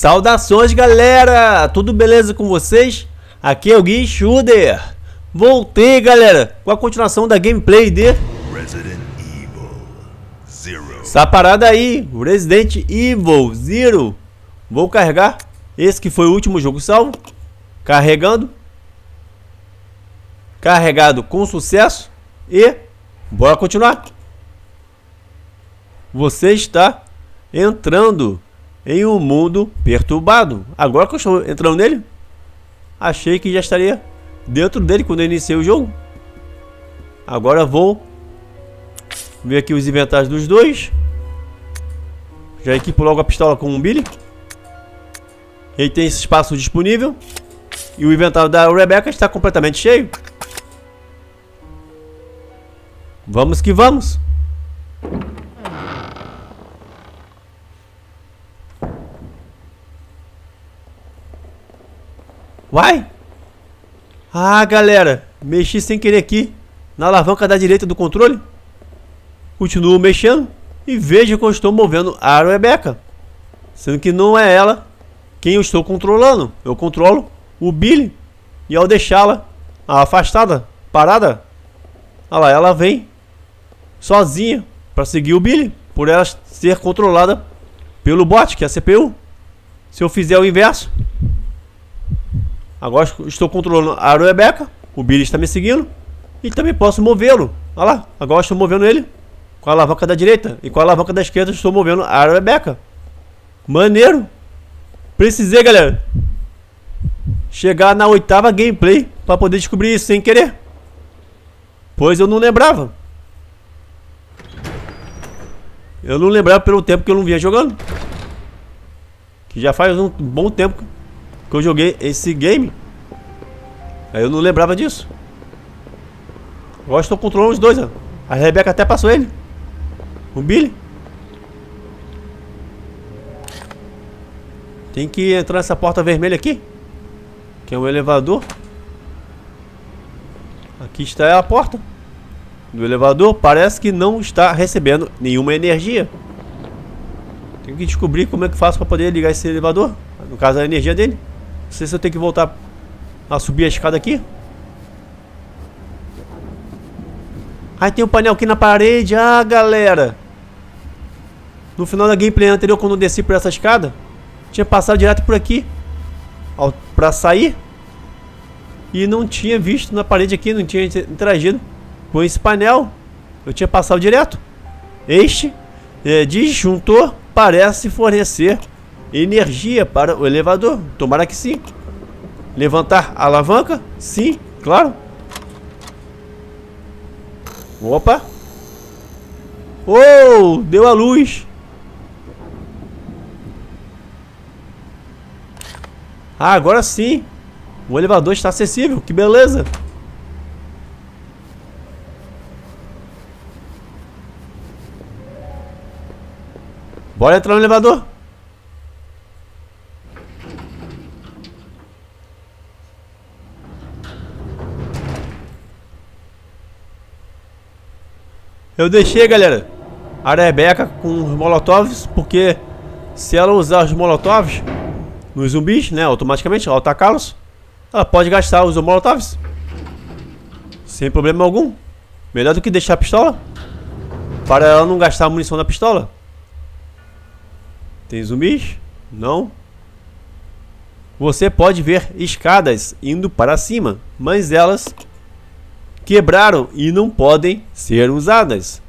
Saudações galera, tudo beleza com vocês? Aqui é o Gui Schuder. Voltei galera, com a continuação da gameplay de Resident Evil Zero. Essa parada aí, Resident Evil Zero. Vou carregar esse que foi o último jogo salvo. Carregando. Carregado com sucesso. E bora continuar. Você está entrando em um mundo perturbado. Agora que eu estou entrando nele, achei que já estaria dentro dele quando eu iniciei o jogo. Agora vou ver aqui os inventários dos dois. Já equipo logo a pistola com um Billy. Ele tem esse espaço disponível. E o inventário da Rebecca está completamente cheio. Vamos que vamos. Vai! Ah, galera, mexi sem querer aqui na alavanca da direita do controle. Continuo mexendo e vejo que eu estou movendo a Rebecca. Sendo que não é ela quem eu estou controlando. Eu controlo o Billy. E ao deixá-la afastada, parada, lá, ela vem sozinha para seguir o Billy. Por ela ser controlada pelo bot, que é a CPU. Se eu fizer o inverso, Agora estou controlando a Rebecca. O Billy está me seguindo. E também posso movê-lo. Olha lá. Agora estou movendo ele com a alavanca da direita. E com a alavanca da esquerda estou movendo a Rebecca. Maneiro. Precisei, galera. Chegar na oitava gameplay para poder descobrir isso sem querer. Pois eu não lembrava. Eu não lembrava pelo tempo que eu não vinha jogando. Que já faz um bom tempo que eu joguei esse game. Aí eu não lembrava disso. Agora estou controlando os dois, ó. A Rebeca até passou ele. O Billy. Tem que entrar nessa porta vermelha aqui. Que é um elevador. Aqui está a porta do elevador. Parece que não está recebendo nenhuma energia. Tenho que descobrir como é que faço para poder ligar esse elevador. No caso, a energia dele. Não sei se eu tenho que voltar a subir a escada aqui. Aí tem um painel aqui na parede. Ah, galera. No final da gameplay anterior, quando eu desci por essa escada, tinha passado direto por aqui. Pra sair. E não tinha visto na parede aqui, não tinha interagido com esse painel. Eu tinha passado direto. Este é, disjuntor parece fornecer energia para o elevador. Tomara que sim. Levantar a alavanca? Sim, claro. Opa. Oh, deu a luz. Ah, agora sim. O elevador está acessível. Que beleza. Bora entrar no elevador. Eu deixei, galera, a Rebeca com os molotovs, porque se ela usar os molotovs nos zumbis, né, automaticamente, ao atacá-los, ela pode gastar os molotovs. Sem problema algum. Melhor do que deixar a pistola. Para ela não gastar a munição da pistola. Tem zumbis? Não. Você pode ver escadas indo para cima, mas elas quebraram e não podem ser usadas.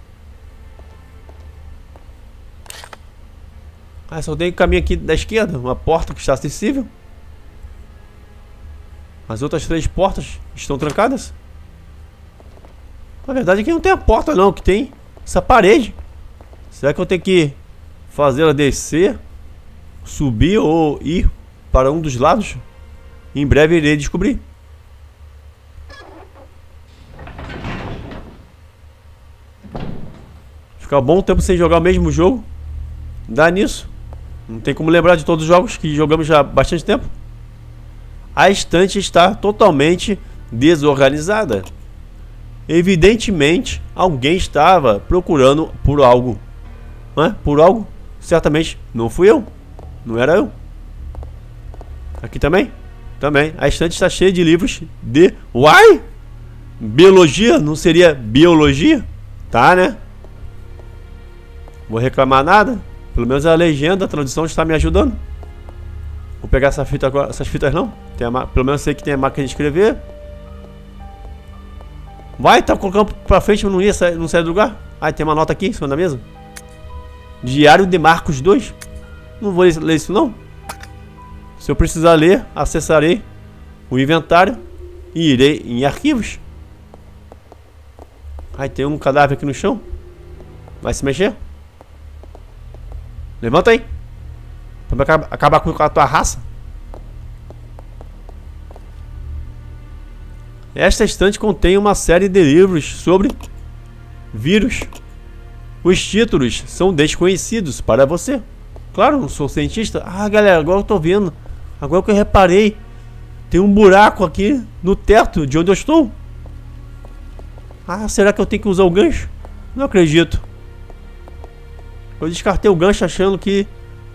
Ah, só tem caminho aqui da esquerda, uma porta que está acessível. As outras três portas estão trancadas. Na verdade aqui não tem a porta não, que tem essa parede. Será que eu tenho que fazer ela descer, subir ou ir para um dos lados? Em breve irei descobrir. Ficar um bom tempo sem jogar o mesmo jogo. Dá nisso. Não tem como lembrar de todos os jogos que jogamos já há bastante tempo. A estante está totalmente desorganizada. Evidentemente, alguém estava procurando por algo. É? Por algo? Certamente não fui eu. Não era eu. Aqui também? Também. A estante está cheia de livros de... Uai! Biologia? Não seria biologia? Tá, né? Vou reclamar nada. Pelo menos a legenda, a tradução está me ajudando. Vou pegar essa fita agora. Essas fitas não. Tem a, pelo menos sei que tem a máquina de escrever. Vai, tá colocando pra frente, não ia não sair do lugar. Ah, tem uma nota aqui em cima da mesa. Diário de Marcos 2. Não vou ler isso não. Se eu precisar ler, acessarei o inventário e irei em arquivos. Ai, tem um cadáver aqui no chão. Vai se mexer? Levanta aí. Pra acabar com a tua raça. Esta estante contém uma série de livros sobre vírus. Os títulos são desconhecidos para você. Claro, não sou cientista. Ah, galera, agora eu tô vendo. Agora que eu reparei. Tem um buraco aqui no teto de onde eu estou. Ah, será que eu tenho que usar o gancho? Não acredito. Eu descartei o gancho achando que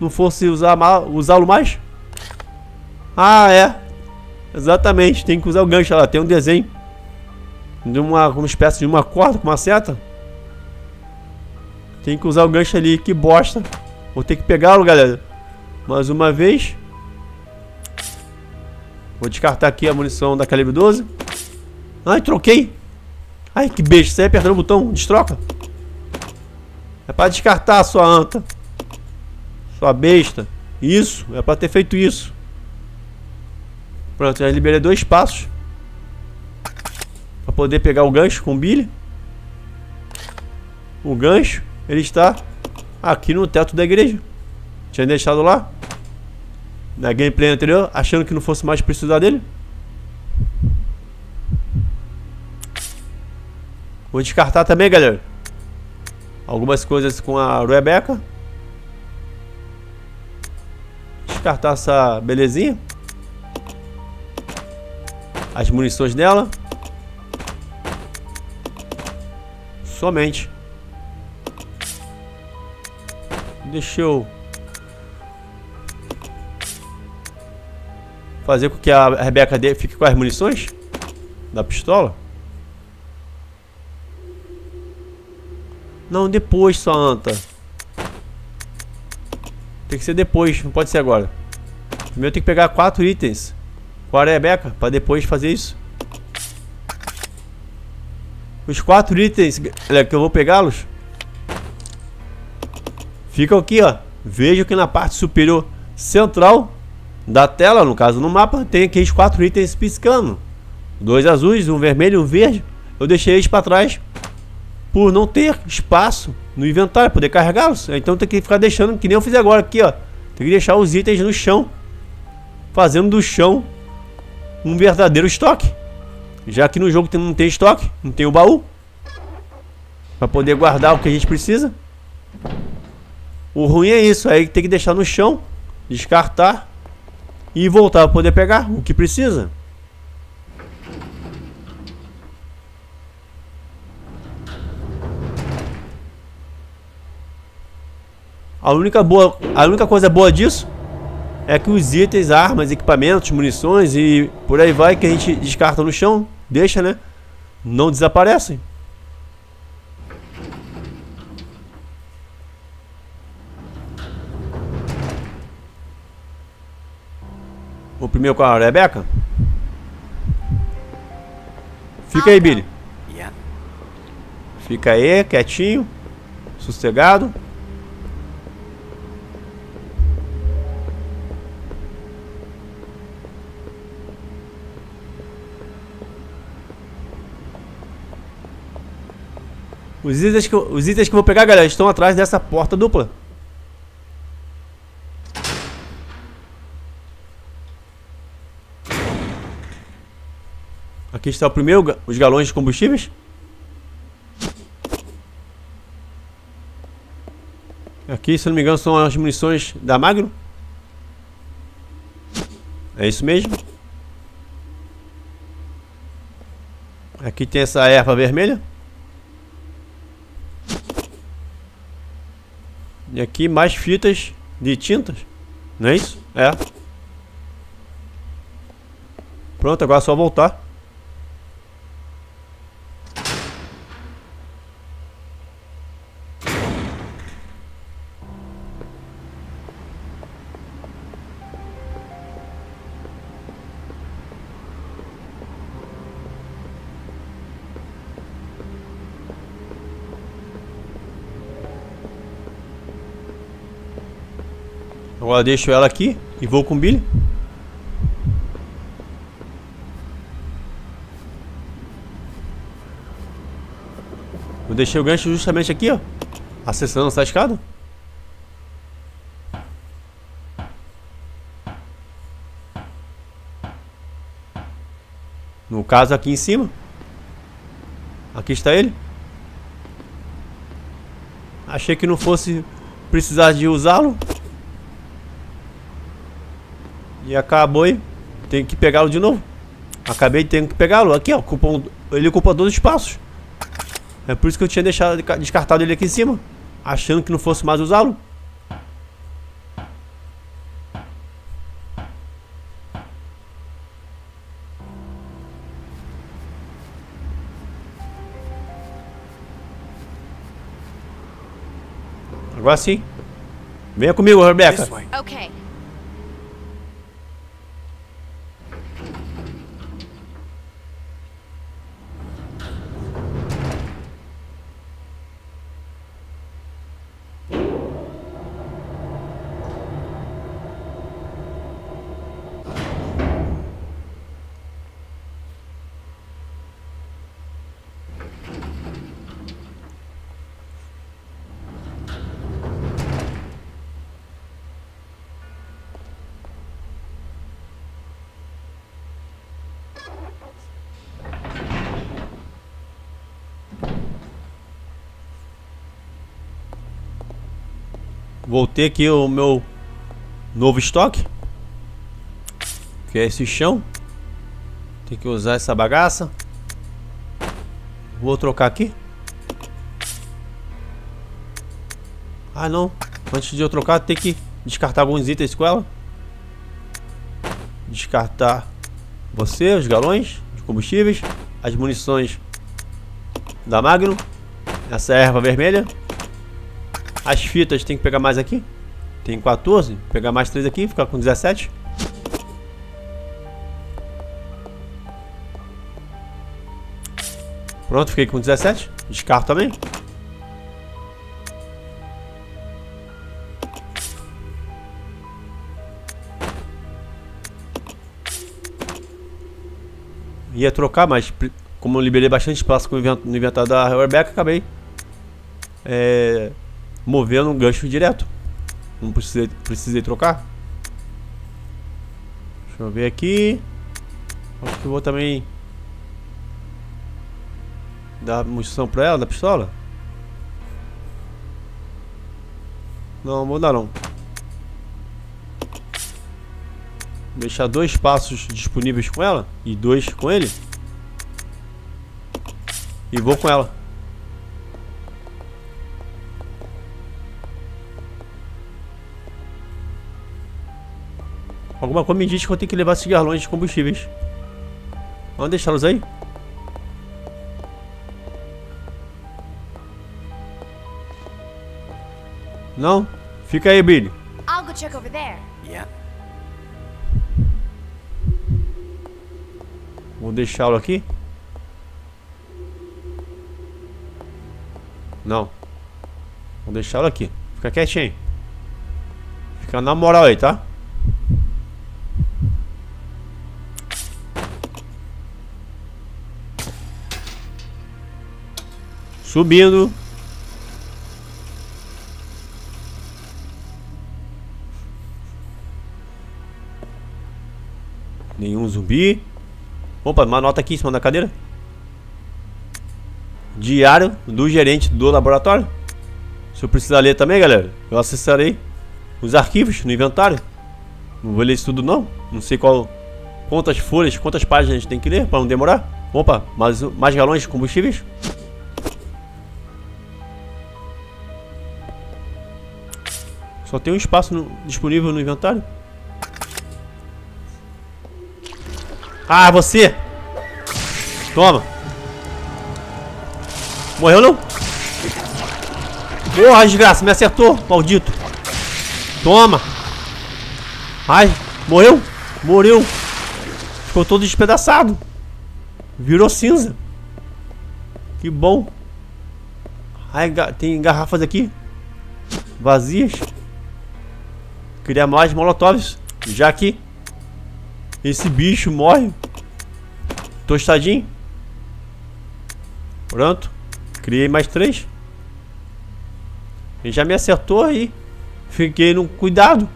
não fosse usá-lo mais. Ah, é. Exatamente, tem que usar o gancho lá. Tem um desenho de uma, uma espécie de uma corda com uma seta. Tem que usar o gancho ali. Que bosta. Vou ter que pegá-lo, galera. Mais uma vez. Vou descartar aqui a munição da calibre 12. Ai, troquei. Ai, que besta. Você apertou o botão, destroca. É pra descartar a sua anta. Sua besta. Isso, é pra ter feito isso. Pronto, já liberei dois passos. Pra poder pegar o gancho com o Billy. O gancho, ele está aqui no teto da igreja. Tinha deixado lá. Na gameplay anterior, achando que não fosse mais precisar dele. Vou descartar também, galera. Algumas coisas com a Rebecca. Descartar essa belezinha as munições dela. Somente. Deixa eu fazer com que a Rebeca fique com as munições da pistola. Não, depois, sua anta. Tem que ser depois, não pode ser agora. Primeiro tem que pegar quatro itens com a Rebeca para depois fazer isso. Os quatro itens que eu vou pegá-los ficam aqui, ó. Vejo que na parte superior central da tela, no caso no mapa, tem aqui os quatro itens piscando. Dois azuis, um vermelho e um verde. Eu deixei eles para trás por não ter espaço no inventário, poder carregá-los. Então tem que ficar deixando, que nem eu fiz agora aqui, ó. Tem que deixar os itens no chão. Fazendo do chão um verdadeiro estoque. Já que no jogo não tem estoque, não tem o baú. Para poder guardar o que a gente precisa. O ruim é isso, aí tem que deixar no chão, descartar e voltar para poder pegar o que precisa. A única boa, a única coisa boa disso é que os itens, armas, equipamentos, munições e por aí vai que a gente descarta no chão, deixa, né? Não desaparecem. O primeiro com a Rebeca? Fica aí, Billy. Fica aí, quietinho, sossegado. Os itens, que eu, os itens que eu vou pegar, galera, estão atrás dessa porta dupla. Aqui está o primeiro, os galões de combustíveis. Aqui, se não me engano, são as munições da Magno. É isso mesmo. Aqui tem essa erva vermelha. E aqui mais fitas de tintas. Não é isso? É. Pronto, agora é só voltar. Agora deixo ela aqui e vou com o Billy. Eu deixei o gancho justamente aqui, ó. Acessando essa escada. No caso aqui em cima. Aqui está ele. Achei que não fosse precisar de usá-lo. E acabou e tem que pegá-lo de novo. Acabei de ter que pegá-lo. Aqui, ó. Ocupa um, ele ocupa dois espaços. É por isso que eu tinha deixado descartado ele aqui em cima. Achando que não fosse mais usá-lo. Agora sim. Venha comigo, Rebeca. Okay. Voltei aqui o meu novo estoque. Que é esse chão. Tem que usar essa bagaça. Vou trocar aqui. Ah não. Antes de eu trocar tem que descartar alguns itens com ela. Descartar você, os galões de combustíveis, as munições da Magnum, essa erva vermelha as fitas tem que pegar mais aqui. Tem 14. Pegar mais 3 aqui, ficar com 17. Pronto, fiquei com 17. Descarto também. Ia trocar, mas como eu liberei bastante espaço no inventário da Rebecca, acabei é, movendo um gancho direto. Não precisei, precisei trocar. Deixa eu ver aqui. Acho que vou também dar munição pra ela, da pistola. Não, vou dar não. Deixar dois espaços disponíveis com ela e dois com ele. E vou com ela. Alguma coisa me diz que eu tenho que levar esses galões de combustíveis. Vamos deixá-los aí? Não? Fica aí, Billy. I'll go check over there. Yeah. Vou deixá-lo aqui. Não. Vou deixá-lo aqui. Fica quietinho. Fica na moral aí, tá? Subindo. Nenhum zumbi. Opa, uma nota aqui em cima da cadeira. Diário do gerente do laboratório. Se eu precisar ler também, galera, eu acessarei os arquivos no inventário. Não vou ler isso tudo não. Não sei qual quantas folhas, quantas páginas tem que ler para não demorar. Opa, mais, mais galões de combustíveis. Só tem um espaço no, disponível no inventário. Ah, você! Toma! Morreu não? Porra, desgraça, me acertou, maldito! Toma! Ai, morreu? Morreu! Ficou todo despedaçado! Virou cinza! Que bom! Ai, tem garrafas aqui vazias. Criar mais molotovs, já que esse bicho morre. Tostadinho. Pronto. Criei mais três. Ele já me acertou aí. Fiquei no cuidado.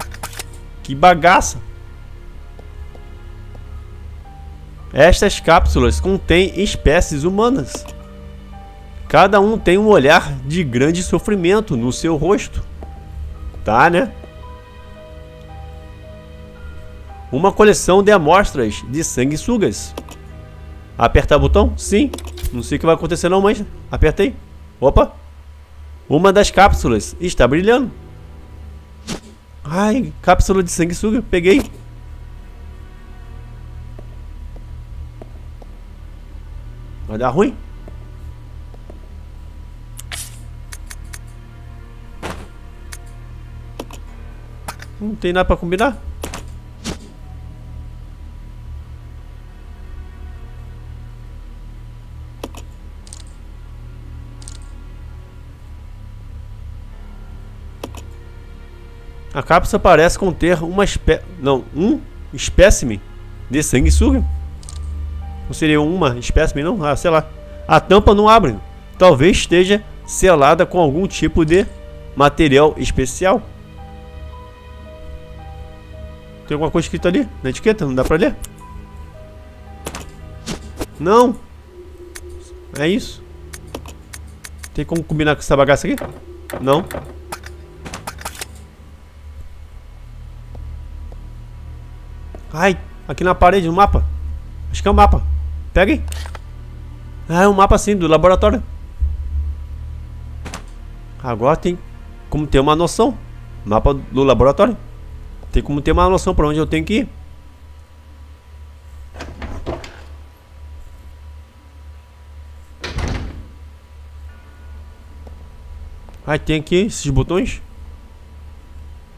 Que bagaça. Estas cápsulas contêm espécies humanas. Cada um tem um olhar de grande sofrimento no seu rosto. Tá, né? Uma coleção de amostras de sanguessugas. Apertar o botão? Sim. Não sei o que vai acontecer não, mas apertei. Opa. Uma das cápsulas está brilhando. Ai, cápsula de sanguessuga. Peguei. Vai dar ruim. Não tem nada pra combinar. A cápsula parece conter uma espé... Não, um espécime de sanguessuga. Não seria uma espécime, não? Ah, sei lá. A tampa não abre. Talvez esteja selada com algum tipo de material especial. Tem alguma coisa escrita ali na etiqueta? Não dá pra ler? Não. É isso. Tem como combinar com essa bagaça aqui? Não. Ai, aqui na parede, no mapa. Acho que é um mapa. Pega aí. Ah, é um mapa assim, do laboratório. Agora tem como ter uma noção. Mapa do laboratório. Tem como ter uma noção para onde eu tenho que ir. Ai, tem aqui esses botões.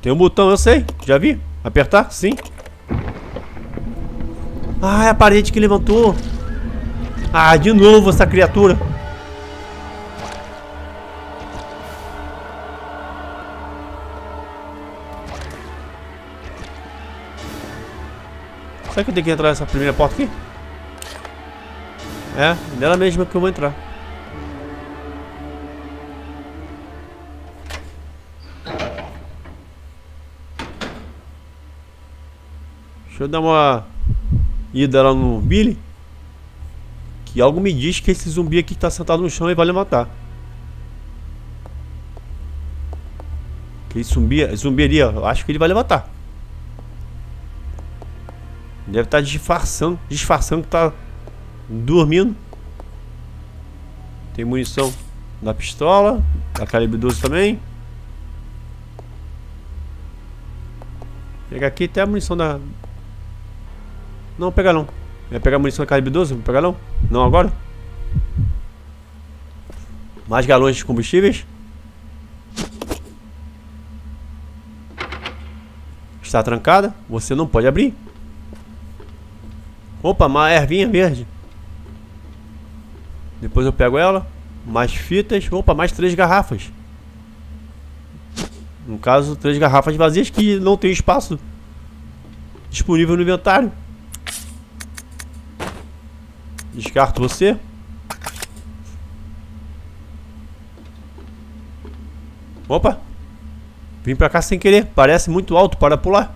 Tem um botão, eu sei. Já vi. Apertar? Sim. Ah, é a parede que levantou. Ah, de novo essa criatura. Será que eu tenho que entrar nessa primeira porta aqui? É, nela mesma que eu vou entrar. Deixa eu dar uma ida lá no Billy. Que algo me diz que esse zumbi aqui que tá sentado no chão e vai levantar. Que zumbi, zumbi ali, ó, acho que ele vai levantar. Deve estar tá disfarçando, disfarçando que tá dormindo. Tem munição da pistola, da calibre 12 também. Pega aqui até a munição da... Não, pega não. Vai pegar a munição calibre 12? Vou pegar não? Não agora? Mais galões de combustíveis. Está trancada. Você não pode abrir. Opa, uma ervinha verde. Depois eu pego ela. Mais fitas. Opa, mais três garrafas. No caso, três garrafas vazias que não tem espaço disponível no inventário. Descarto você. Opa! Vim pra cá sem querer. Parece muito alto para pular.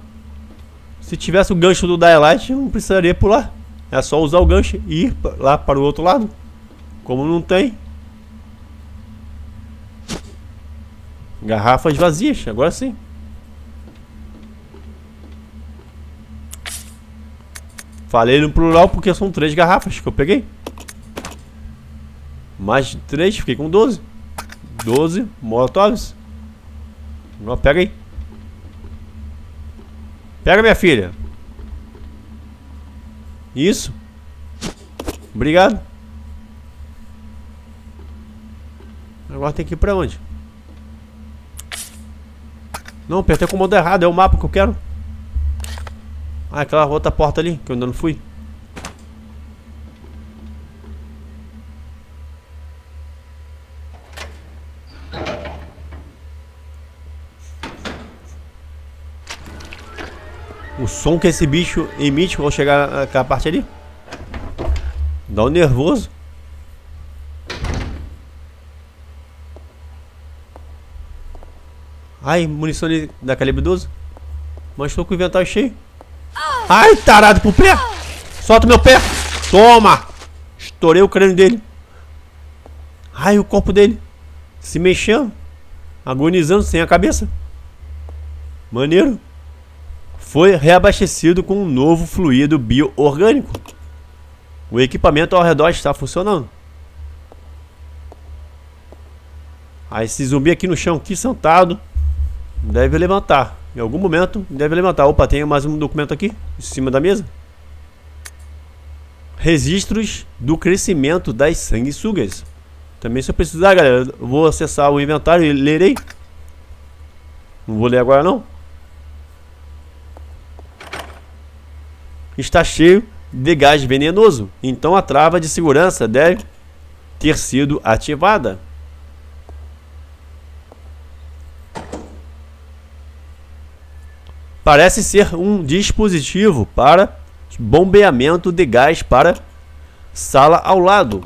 Se tivesse o gancho do Daylight, não precisaria pular. É só usar o gancho e ir lá para o outro lado. Como não tem. Garrafas vazias, agora sim. Falei no plural porque são três garrafas que eu peguei. Mais três, fiquei com 12. 12 molotovs. Pega aí. Pega minha filha. Isso. Obrigado. Agora tem que ir pra onde? Não, apertei o comando errado. É o mapa que eu quero. Ah, aquela outra porta ali que eu ainda não fui. O som que esse bicho emite quando chegar naquela parte ali. Dá um nervoso. Ai, munição da calibre 12. Mas estou com o inventário cheio. Ai, tarado pro pé. Solta meu pé. Toma. Estourei o crânio dele. Ai, o corpo dele. Se mexendo. Agonizando sem a cabeça. Maneiro foi reabastecido com um novo fluido bioorgânico. O equipamento ao redor está funcionando. Ah, esse zumbi aqui no chão, aqui sentado, deve levantar. Em algum momento, deve levantar. Opa, tem mais um documento aqui, em cima da mesa. Registros do crescimento das sanguessugas. Também se eu precisar, galera, vou acessar o inventário e lerei. Não vou ler agora não. está cheio de gás venenoso, então a trava de segurança deve ter sido ativada. Parece ser um dispositivo para bombeamento de gás para sala ao lado.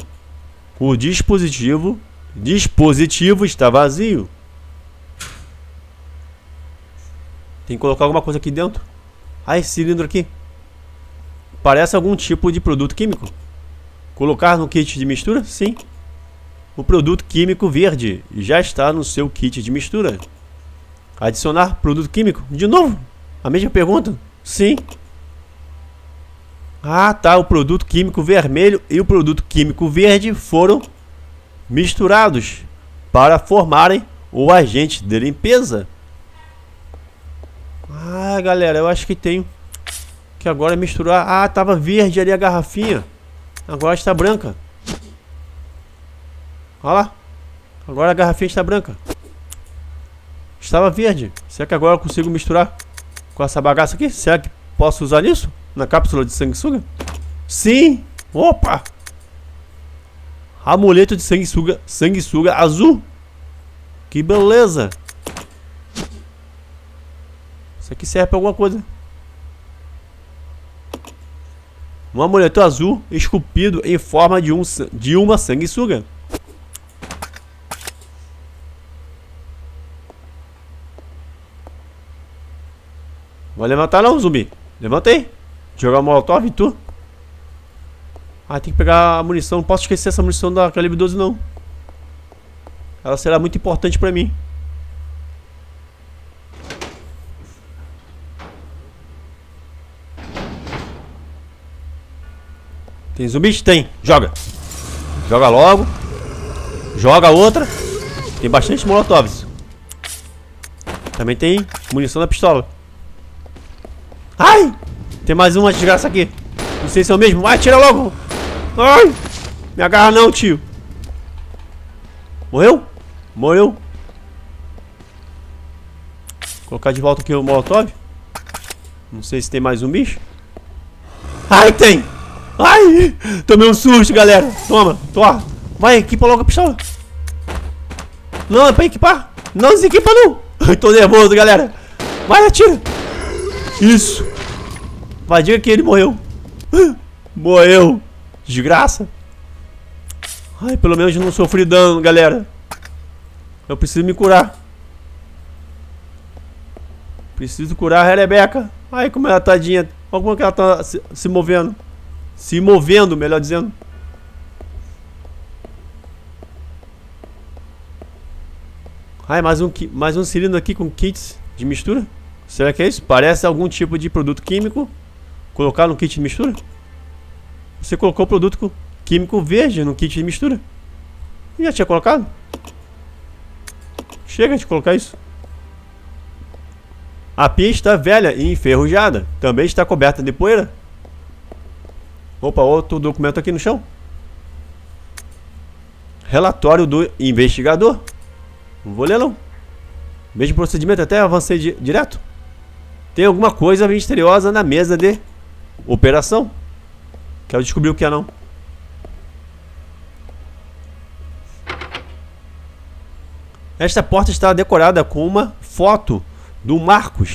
O dispositivo dispositivo está vazio. Tem que colocar alguma coisa aqui dentro. Ah, esse cilindro aqui. Parece algum tipo de produto químico. Colocar no kit de mistura? Sim. O produto químico verde já está no seu kit de mistura. Adicionar produto químico? De novo? A mesma pergunta? Sim. Ah, tá. O produto químico vermelho e o produto químico verde foram misturados para formarem o agente de limpeza. Ah, galera, eu acho que tem que agora misturar... Ah, tava verde ali a garrafinha. Agora está branca. Olha lá. Agora a garrafinha está branca. Estava verde. Será que agora eu consigo misturar com essa bagaça aqui? Será que posso usar nisso? Na cápsula de sanguessuga? Sim! Opa! Amuleto de sanguessuga, sanguessuga azul. Que beleza! Isso aqui serve para alguma coisa. Um amuleto azul esculpido em forma de, um, de uma sanguessuga. Vai levantar não, zumbi. Levantei. Jogar molotov e tu. Ah, tem que pegar a munição. Não posso esquecer essa munição da calibre 12 não. Ela será muito importante pra mim. Tem zumbis? Tem. Joga. Joga logo. Joga outra. Tem bastante molotovs. Também tem munição da pistola. Ai! Tem mais uma desgraça aqui. Não sei se é o mesmo. Vai, tira logo. Ai! Me agarra não, tio. Morreu? Morreu. Vou colocar de volta aqui o molotov. Não sei se tem mais um bicho. Ai, tem! Ai! Tomei um susto, galera. Toma, toma. Vai, equipa logo a pistola. Não, é pra equipar. Não desequipa, não. Eu tô nervoso, galera. Vai, atira. Isso. Vai, diga que ele morreu. Morreu. Desgraça. Ai, pelo menos não sofri dano, galera. Eu preciso me curar. Preciso curar a Rebeca. Ai, como ela tadinha. Olha como ela tá se, se movendo. Se movendo, melhor dizendo. Ah, mais um, mais um cilindro aqui com kits de mistura. Será que é isso? Parece algum tipo de produto químico. Colocar no kit de mistura? Você colocou produto químico verde no kit de mistura. Já tinha colocado? Chega de colocar isso. A pia está velha e enferrujada. Também está coberta de poeira. Opa, outro documento aqui no chão. Relatório do investigador. Não vou ler não. Mesmo procedimento, até avancei di direto. Tem alguma coisa misteriosa na mesa de operação. Quero descobrir o que é não. Esta porta está decorada com uma foto do Marcos.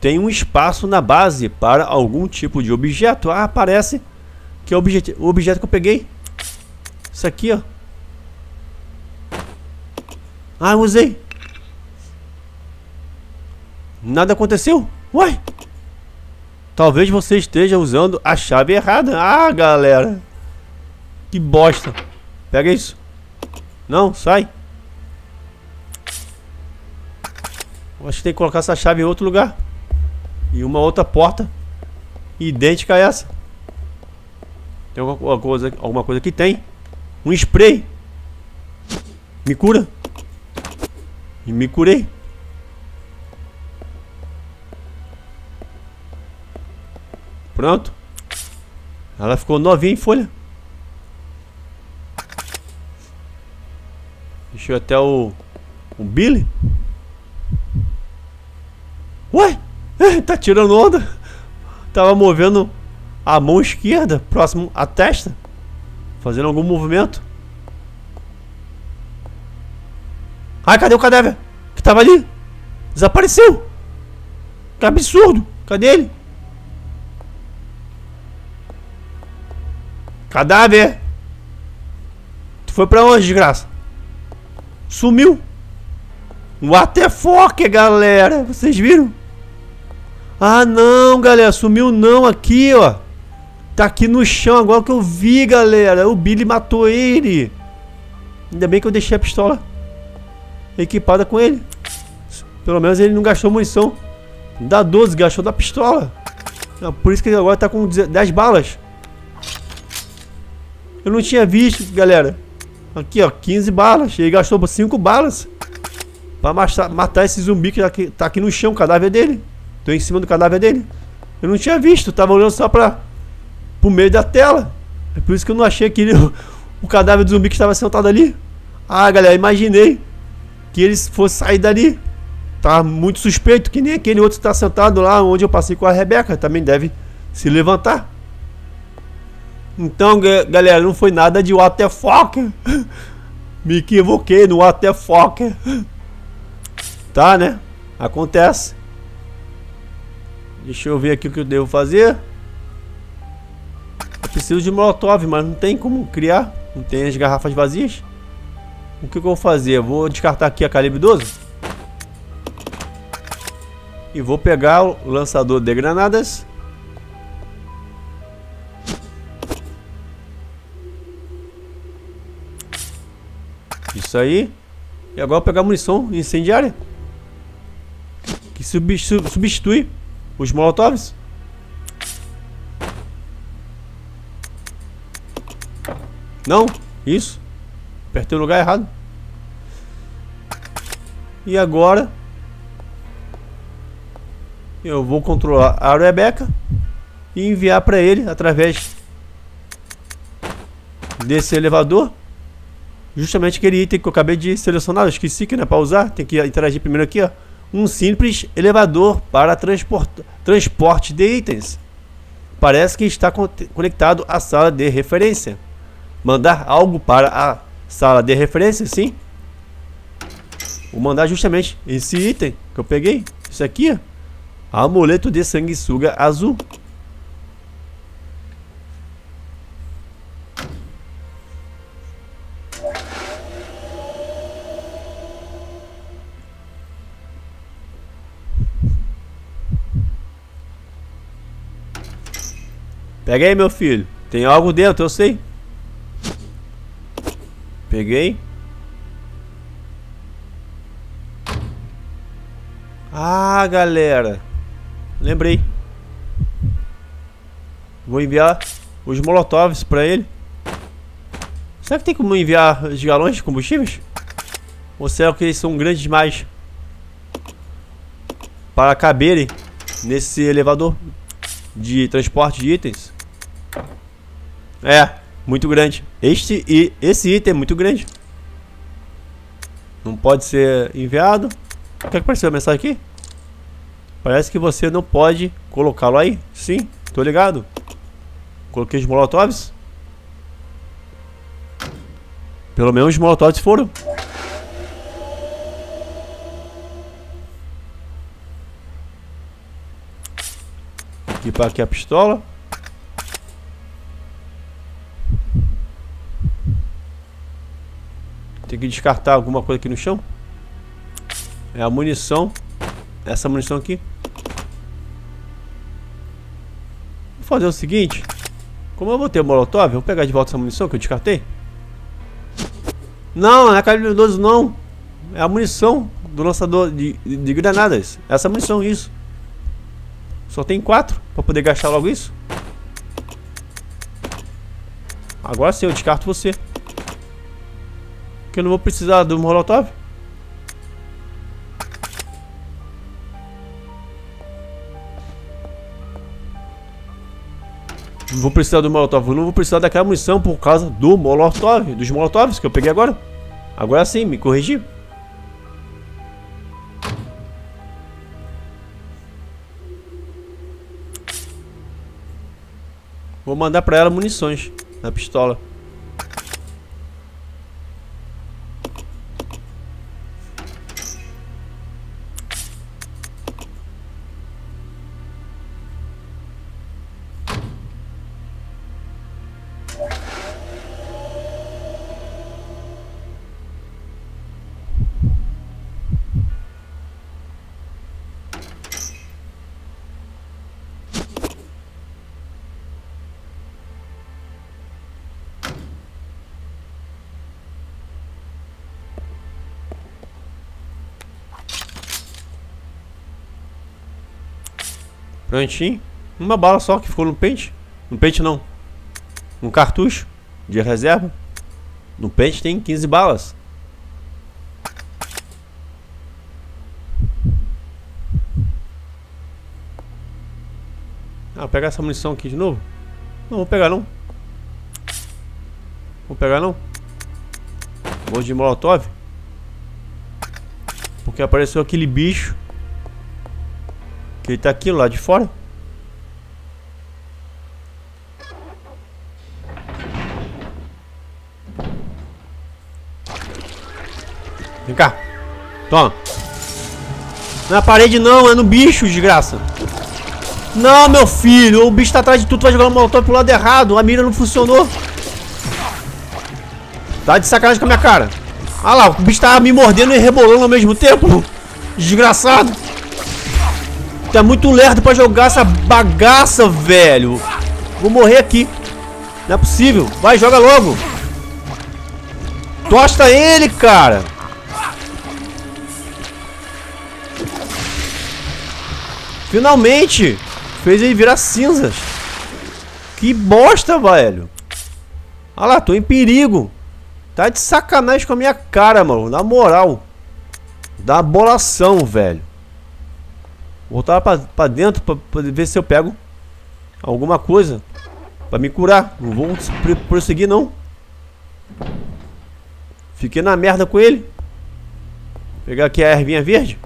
Tem um espaço na base para algum tipo de objeto. Ah, parece que é o objeto, o objeto que eu peguei. Isso aqui, ó. Ah, usei. Nada aconteceu. Uai. Talvez você esteja usando a chave errada. Ah, galera. Que bosta. Pega isso. Não, sai. Acho que tem que colocar essa chave em outro lugar. E uma outra porta idêntica a essa. Tem alguma coisa, alguma coisa que tem. Um spray. Me cura. E me curei. Pronto. Ela ficou novinha em folha. Deixou até o... O Billy. Ué? Tá tirando onda? Tava movendo a mão esquerda, próximo à testa. Fazendo algum movimento. Ai, cadê o cadáver? Que tava ali? Desapareceu. Que absurdo. Cadê ele? Cadáver. Tu foi pra onde, desgraça? Sumiu. What the fuck, galera? Vocês viram? Ah, não, galera. Sumiu não aqui, ó. Tá aqui no chão agora que eu vi, galera. O Billy matou ele. Ainda bem que eu deixei a pistola equipada com ele. Pelo menos ele não gastou munição. Da 12, gastou da pistola. É por isso que ele agora tá com 10 balas. Eu não tinha visto, galera. Aqui, ó, 15 balas. Ele gastou 5 balas. Pra matar, esse zumbi que tá aqui, tá aqui no chão, o cadáver dele. Tô em cima do cadáver dele. Eu não tinha visto, tava olhando só pra... Pro meio da tela. É por isso que eu não achei aquele... O cadáver do zumbi que estava sentado ali. Ah, galera, imaginei que eles fossem sair dali. Tá muito suspeito, que nem aquele outro que tá sentado lá onde eu passei com a Rebeca. Também deve se levantar. Então, galera, não foi nada de waterfucker. Me equivoquei no waterfucker. Tá, né? Acontece. Deixa eu ver aqui o que eu devo fazer. Eu preciso de molotov, mas não tem como criar. Não tem as garrafas vazias. O que, que eu vou fazer? Vou descartar aqui a calibre 12. E vou pegar o lançador de granadas. Isso aí. E agora pegar munição incendiária. Que substitui os molotovs. Não, isso. Apertei o lugar errado. E agora eu vou controlar a Rebecca e enviar para ele através desse elevador justamente aquele item que eu acabei de selecionar, eu esqueci que não é para usar, tem que interagir primeiro aqui, ó. Um simples elevador para transporte de itens. Parece que está conectado à sala de referência. Mandar algo para a sala de referência, sim. Vou mandar justamente esse item que eu peguei. Isso aqui, ó. Amuleto de sanguessuga azul. Pega aí, meu filho. Tem algo dentro, eu sei. Peguei. Ah, galera. Lembrei. Vou enviar os molotovs pra ele. Será que tem como enviar os galões de combustíveis? Ou será que eles são grandes demais? Para caberem nesse elevador de transporte de itens? É, muito grande. Este e esse item é muito grande. Não pode ser enviado. O que é que apareceu a mensagem aqui? Parece que você não pode colocá-lo aí. Sim, tô ligado. Coloquei os molotovs. Pelo menos os molotovs foram. Equipar aqui a pistola. Tem que descartar alguma coisa aqui no chão. É a munição. Essa munição aqui. Vou fazer o seguinte. Como eu vou ter o molotov, vou pegar de volta essa munição que eu descartei. Não, não é calibre 12 não. É a munição do lançador de, de, de granadas. Essa munição, isso. Só tem quatro para poder gastar logo isso. Agora sim, eu descarto você. Que eu não vou precisar do molotov. Não vou precisar do molotov. Eu não vou precisar daquela munição por causa do molotov. Dos molotovs que eu peguei agora. Agora sim, me corrigi. Vou mandar pra ela munições na pistola. Prontinho. Uma bala só que ficou no pente. No pente não. Um cartucho de reserva. No pente tem 15 balas. Ah, pegar essa munição aqui de novo. Não vou pegar não. Vou pegar não. Vou de molotov. Porque apareceu aquele bicho que ele tá aqui lá de fora. Vem cá. Toma. Na parede não, é no bicho, desgraça. Não, meu filho, o bicho tá atrás de tudo, tu vai jogar o molotov pro lado errado. A mira não funcionou. Tá de sacanagem com a minha cara. Ah lá, o bicho tá me mordendo e rebolando ao mesmo tempo. Desgraçado. Tu é muito lerdo pra jogar essa bagaça, velho. Vou morrer aqui. Não é possível. Vai, joga logo. Tosta ele, cara. Finalmente. Fez ele virar cinzas. Que bosta, velho. Olha lá, tô em perigo. Tá de sacanagem com a minha cara, mano. Na moral. Dá bolação, velho. Voltar pra, pra dentro pra ver se eu pego alguma coisa pra me curar. Não vou prosseguir, não. Fiquei na merda com ele. Pegar aqui a ervinha verde.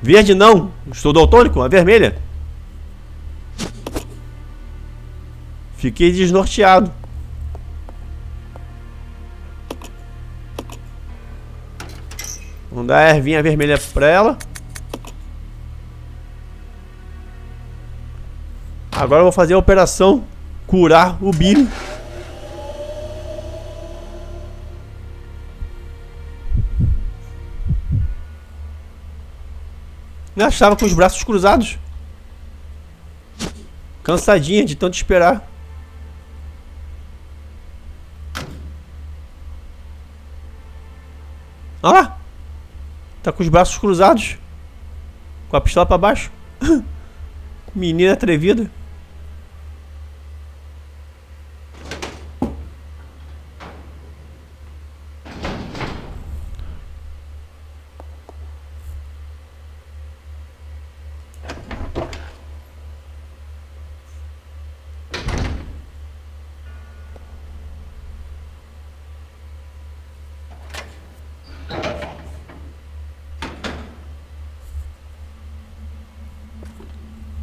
Verde não. Estou daltônico, a vermelha. Fiquei desnorteado. Vamos dar a ervinha vermelha pra ela. Agora eu vou fazer a operação curar o Billy. Eu estava com os braços cruzados. Cansadinha de tanto esperar. Olha lá. Tá com os braços cruzados. Com a pistola para baixo. Menina atrevida.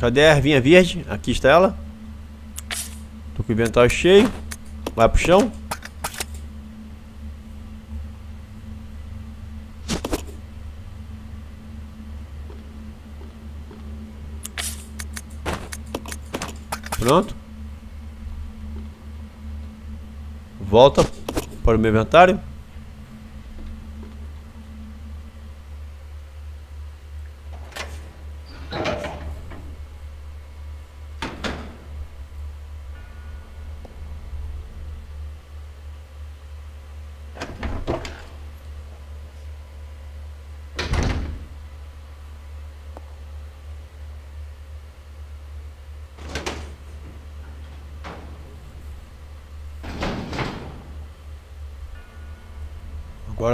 Cadê a ervinha verde? Aqui está ela. Tô com o inventário cheio. Vai pro chão. Pronto. Volta para o meu inventário.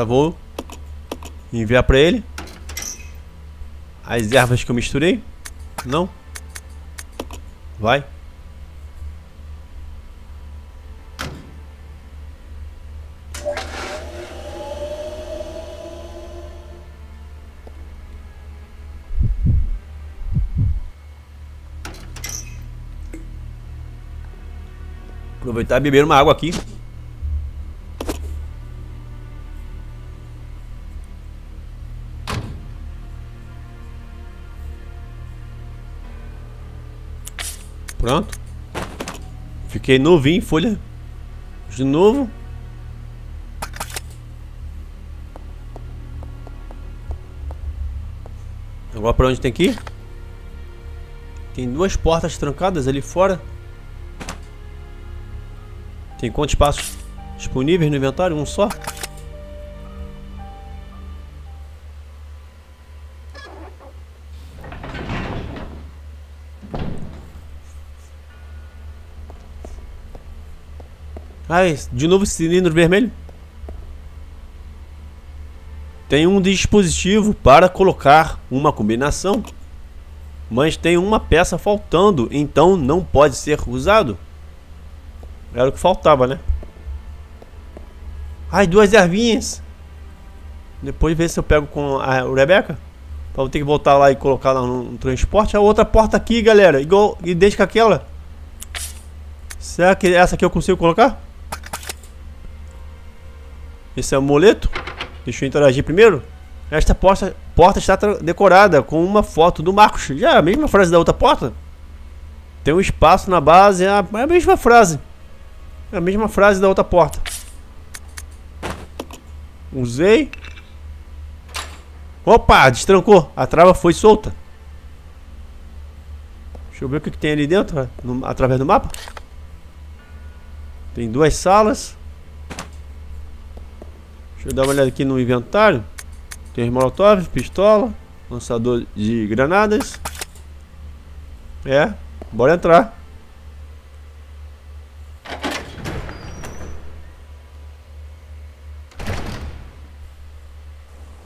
Agora vou enviar para ele as ervas que eu misturei. Não. Vai. Aproveitar e beber uma água aqui. Pronto. Fiquei novinho em folha. De novo. Agora para onde tem que ir? Tem duas portas trancadas ali fora. Tem quantos espaços disponíveis no inventário? Um só? Ai, de novo esse cilindro vermelho. Tem um dispositivo para colocar uma combinação. Mas tem uma peça faltando, então não pode ser usado. Era o que faltava, né? Ai, duas ervinhas. Depois ver se eu pego com a Rebeca. Pra ter que voltar lá e colocar lá no, transporte. A outra porta aqui, galera. Igual, idêntica àquela. Será que essa aqui eu consigo colocar? Esse é o moleto. Deixa eu interagir primeiro. Esta porta, porta está decorada com uma foto do Marcos. Já a mesma frase da outra porta. Tem um espaço na base, é a, é a mesma frase. É a mesma frase da outra porta. Usei. Opa, destrancou. A trava foi solta. Deixa eu ver o que, tem ali dentro, no, através do mapa. Tem duas salas. Deixa eu dar uma olhada aqui no inventário. Tem molotov, pistola, lançador de granadas. É, bora entrar.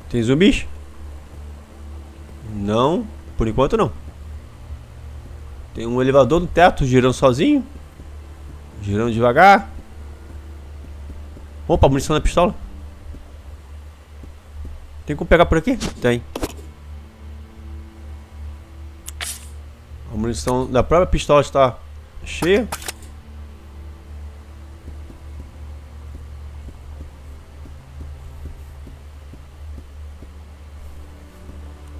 Tem zumbis? Não, por enquanto não. Tem um elevador no teto girando sozinho. Girando devagar. Opa, munição da pistola. Tem como pegar por aqui? Tem. A munição da própria pistola está cheia.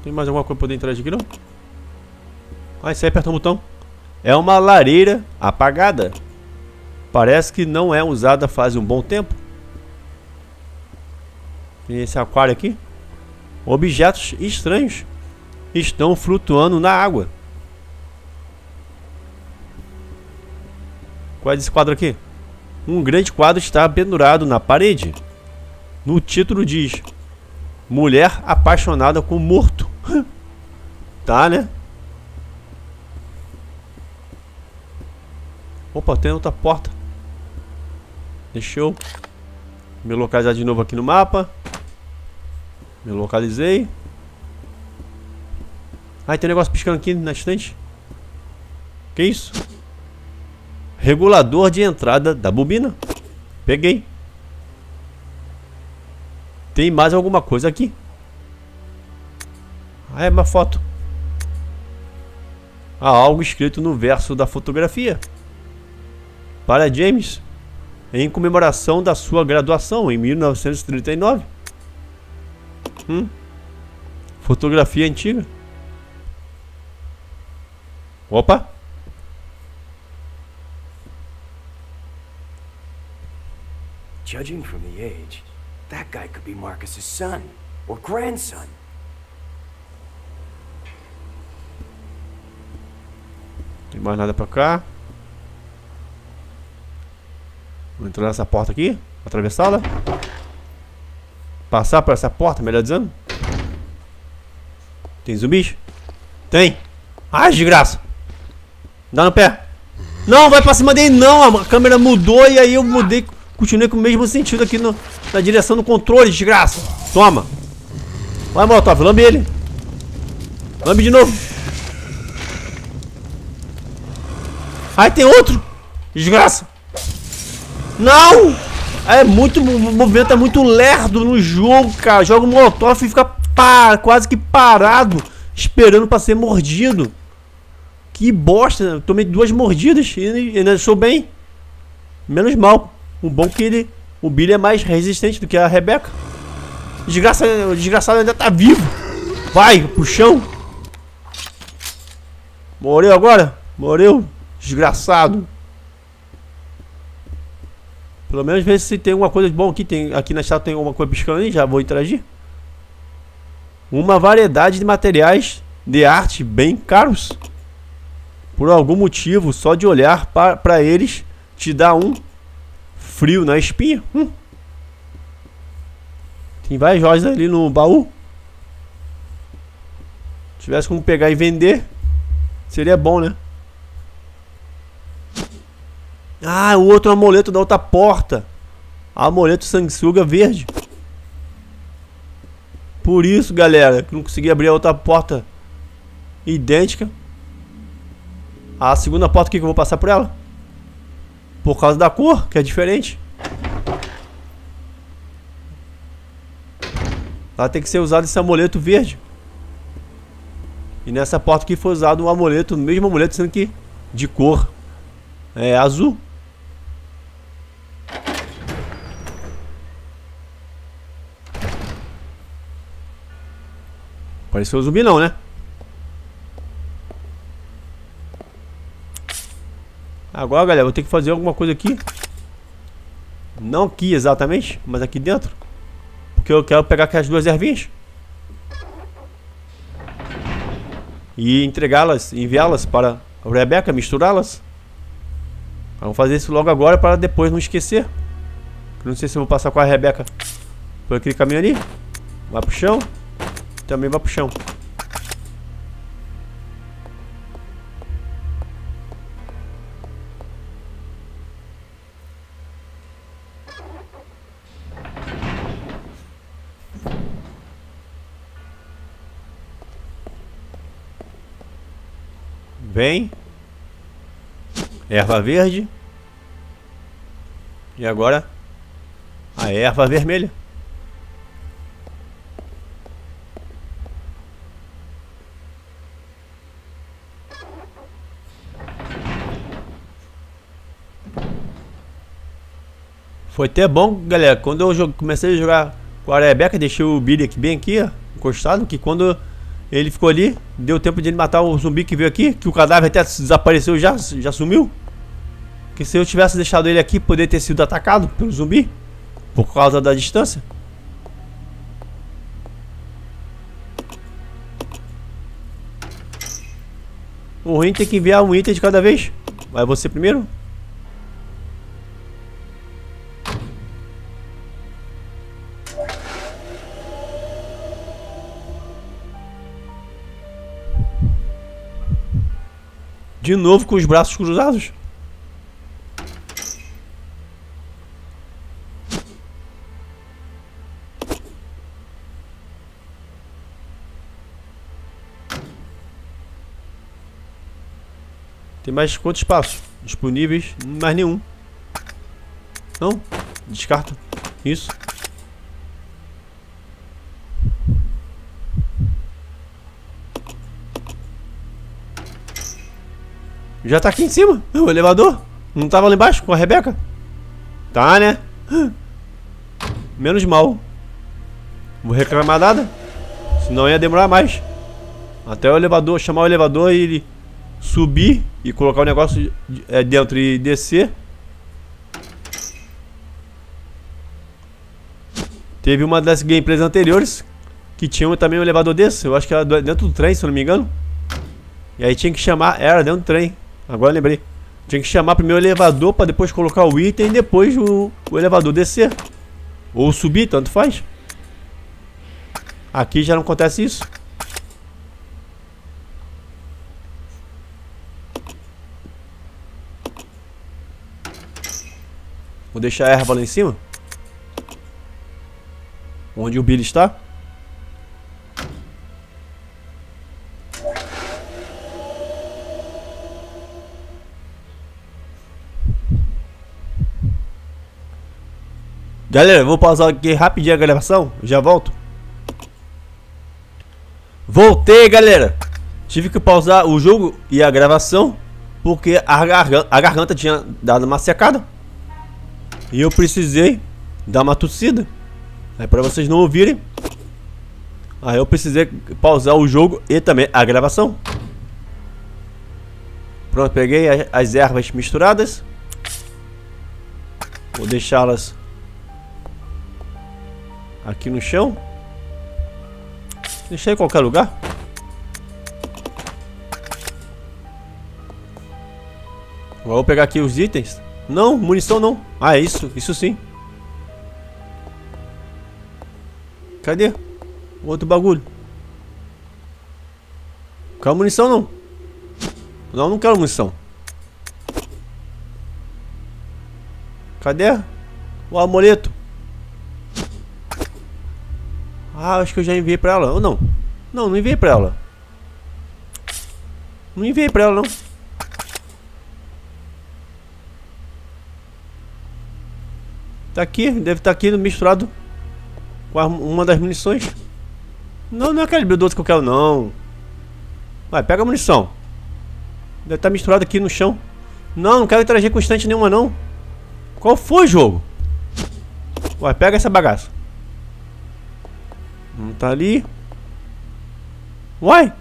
Tem mais alguma coisa pra poder entrar aqui não? Ah, isso aí aperta o botão. É uma lareira apagada. Parece que não é usada faz um bom tempo. Tem esse aquário aqui. Objetos estranhos estão flutuando na água. Qual é esse quadro aqui? Um grande quadro está pendurado na parede. No título diz: Mulher apaixonada com morto. tá, né? Opa, tem outra porta. Deixa eu me localizar de novo aqui no mapa. Me localizei. Ai, tem um negócio piscando aqui na estante. Que isso? Regulador de entrada da bobina. Peguei. Tem mais alguma coisa aqui. Ah, é uma foto. Há algo escrito no verso da fotografia. Para James, em comemoração da sua graduação em 1939. Hum. Fotografia antiga. Opa! Judging from the age, that guy could be Marcus's son or grandson. Tem mais nada pra cá. Vou entrar nessa porta aqui. Atravessá-la. Passar por essa porta, melhor dizendo. Tem zumbis? Tem. Ai, de graça. Dá no pé. Não, vai pra cima dele não. A câmera mudou e aí eu mudei. Continuei com o mesmo sentido aqui no, na direção do controle, desgraça. Toma. Vai, Molotov, lambe ele. Lambe de novo. Ai, tem outro. Desgraça. Não! É muito. O movimento é muito lerdo no jogo, cara. Joga o Molotov e fica pá, quase que parado. Esperando pra ser mordido. Que bosta. Tomei duas mordidas e ainda sou bem. Menos mal. O bom que ele. O Billy é mais resistente do que a Rebeca. Desgraça, o desgraçado ainda tá vivo. Vai, chão. Morreu agora? Morreu. Desgraçado. Pelo menos ver se tem alguma coisa de bom aqui. Tem, aqui na estátua tem alguma coisa piscando ali. Já vou interagir. Uma variedade de materiais de arte bem caros. Por algum motivo, só de olhar para eles te dá um frio na espinha. Hum. Tem várias joias ali no baú. Se tivesse como pegar e vender, seria bom, né? Ah, o outro amuleto da outra porta. Amuleto sanguessuga verde. Por isso, galera, que não consegui abrir a outra porta idêntica. A segunda porta aqui que eu vou passar por ela. Por causa da cor, que é diferente. Lá tem que ser usado esse amuleto verde. E nessa porta aqui foi usado um amuleto, o mesmo amuleto, sendo que de cor é, azul. Pareceu zumbi não, né? Agora, galera, vou ter que fazer alguma coisa aqui. Não aqui exatamente, mas aqui dentro. Porque eu quero pegar aquelas duas ervinhas. E entregá-las, enviá-las para a Rebeca, misturá-las. Vamos fazer isso logo agora para depois não esquecer. Não sei se eu vou passar com a Rebeca por aquele caminho ali. Vai pro chão. Também vai pro chão. Vem. Erva verde. E agora a erva vermelha. Foi até bom, galera, quando eu comecei a jogar com a Rebeca, deixei o Billy aqui, bem aqui, ó, encostado, que quando ele ficou ali, deu tempo de ele matar o zumbi que veio aqui, que o cadáver até desapareceu já, já sumiu. Que se eu tivesse deixado ele aqui, poderia ter sido atacado pelo zumbi, por causa da distância. O ruim tem que enviar um item de cada vez. Vai você primeiro? De novo com os braços cruzados. Tem mais quantos espaços disponíveis? Mais nenhum. Não? Descarta. Isso. Já tá aqui em cima, o elevador. Não tava lá embaixo com a Rebeca? Tá, né? Menos mal. Vou reclamar nada. Senão ia demorar mais. Até o elevador, chamar o elevador e ele subir e colocar o negócio é, dentro e descer. Teve uma das gameplays anteriores que tinha também um elevador desse. Eu acho que era dentro do trem, se eu não me engano. E aí tinha que chamar. Era dentro do trem. Agora lembrei. Tinha que chamar primeiro o elevador para depois colocar o item e depois o, o elevador descer. Ou subir, tanto faz. Aqui já não acontece isso. Vou deixar a erva lá em cima. Onde o Billy está. Galera, vou pausar aqui rapidinho a gravação, já volto. Voltei, galera. Tive que pausar o jogo e a gravação porque a garganta, a garganta tinha dado uma secada. E eu precisei dar uma tossida. Aí para vocês não ouvirem. Aí eu precisei pausar o jogo e também a gravação. Pronto, peguei as ervas misturadas. Vou deixá-las Aqui no chão. Deixei em qualquer lugar. Vou pegar aqui os itens. Não, munição não. Ah, é isso. Isso sim. Cadê? O outro bagulho. Quero munição não. Não, não quero munição. Cadê? O amuleto. Ah, acho que eu já enviei pra ela. Ou não? Não, não enviei pra ela. Não enviei pra ela, não. Tá aqui, deve estar tá aqui misturado com uma das munições. Não, não é aquele B12 que eu quero, não. Vai, pega a munição. Deve estar tá misturado aqui no chão. Não, não quero interagir com instante nenhuma, não. Qual foi, jogo? Vai, pega essa bagaça. Não tá ali. Uai!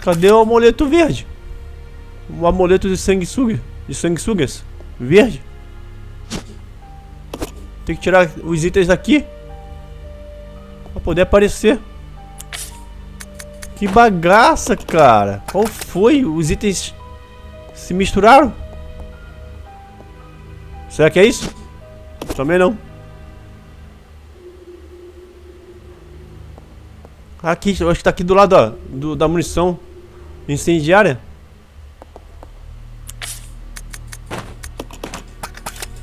Cadê o amuleto verde? O amuleto de sanguessuga. De sanguessugas. Verde. Tem que tirar os itens daqui. Pra poder aparecer. Que bagaça, cara. Qual foi? Os itens se misturaram? Será que é isso? Também não. Aqui, acho que tá aqui do lado ó, do, da munição incendiária.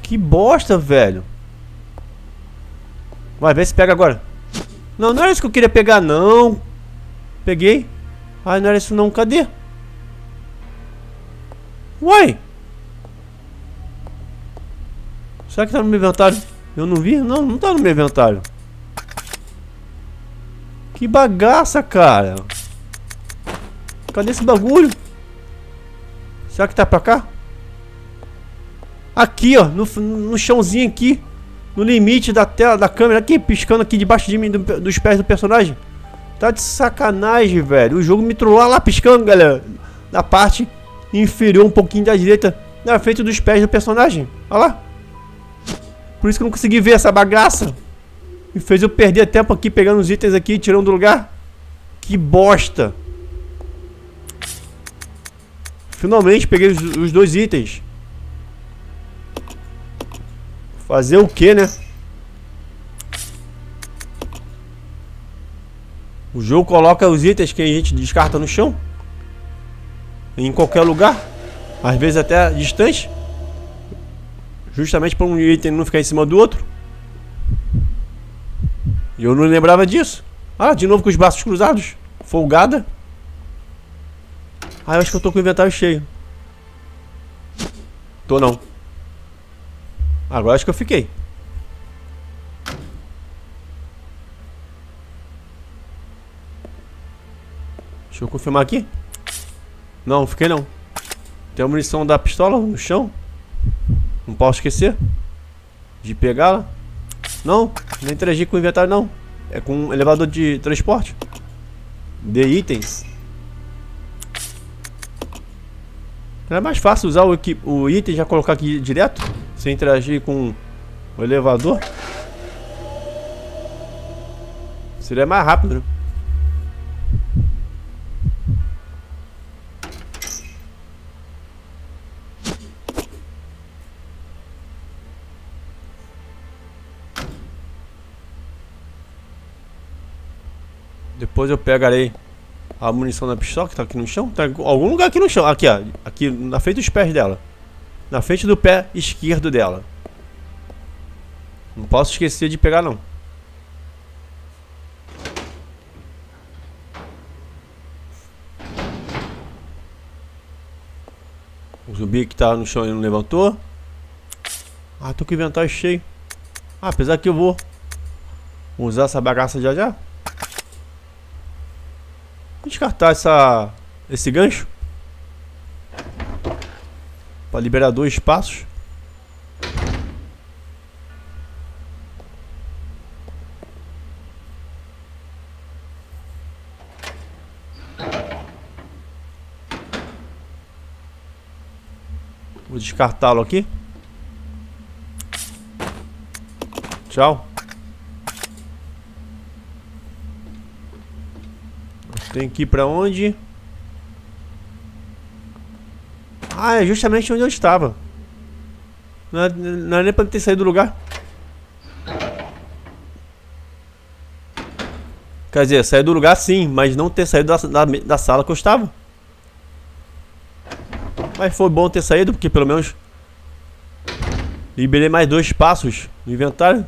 Que bosta, velho. Vai, ver se pega agora. Não, não era isso que eu queria pegar, não. Peguei. Ah, não era isso não. Cadê? Uai. Será que tá no meu inventário? Eu não vi? Não, não tá no meu inventário. Que bagaça, cara. Cadê esse bagulho? Será que tá pra cá? Aqui, ó. No, no chãozinho aqui. No limite da tela, da câmera. Aqui, piscando aqui debaixo de mim, do, dos pés do personagem. Tá de sacanagem, velho. O jogo me trollou lá piscando, galera. Na parte inferior, um pouquinho da direita. Na frente dos pés do personagem. Olha lá. Por isso que eu não consegui ver essa bagaça. Me fez eu perder tempo aqui pegando os itens aqui e tirando do lugar. Que bosta. Finalmente peguei os, os dois itens. Fazer o que, né? O jogo coloca os itens que a gente descarta no chão. Em qualquer lugar. Às vezes até distante. Justamente para um item não ficar em cima do outro. E eu não lembrava disso. Ah, de novo com os braços cruzados. Folgada. Ah, eu acho que eu tô com o inventário cheio. Tô não. Agora acho que eu fiquei. Deixa eu confirmar aqui. Não, fiquei não. Tem a munição da pistola no chão. Não posso esquecer de pegá-la. Não, não interagir com o inventário não. É com um elevador de transporte. De itens. Não é mais fácil usar o, o item já colocar aqui direto? Sem interagir com o elevador? Seria mais rápido, né? Depois eu pegarei a munição da pistola que tá aqui no chão. Tá em algum lugar aqui no chão. Aqui, ó. Aqui na frente dos pés dela. Na frente do pé esquerdo dela. Não posso esquecer de pegar, não. O zumbi que tá no chão não levantou. Ah, tô com o inventário cheio. Ah, apesar que eu vou usar essa bagaça já já. Descartar essa, esse gancho. Para liberar dois espaços. Vou descartá-lo aqui. Tchau. Tem que ir pra onde? Ah, é justamente onde eu estava. Não é, não é nem pra ter saído do lugar. Quer dizer, sair do lugar sim, mas não ter saído da, da, da sala que eu estava. Mas foi bom ter saído, porque pelo menos liberei mais dois passos no inventário.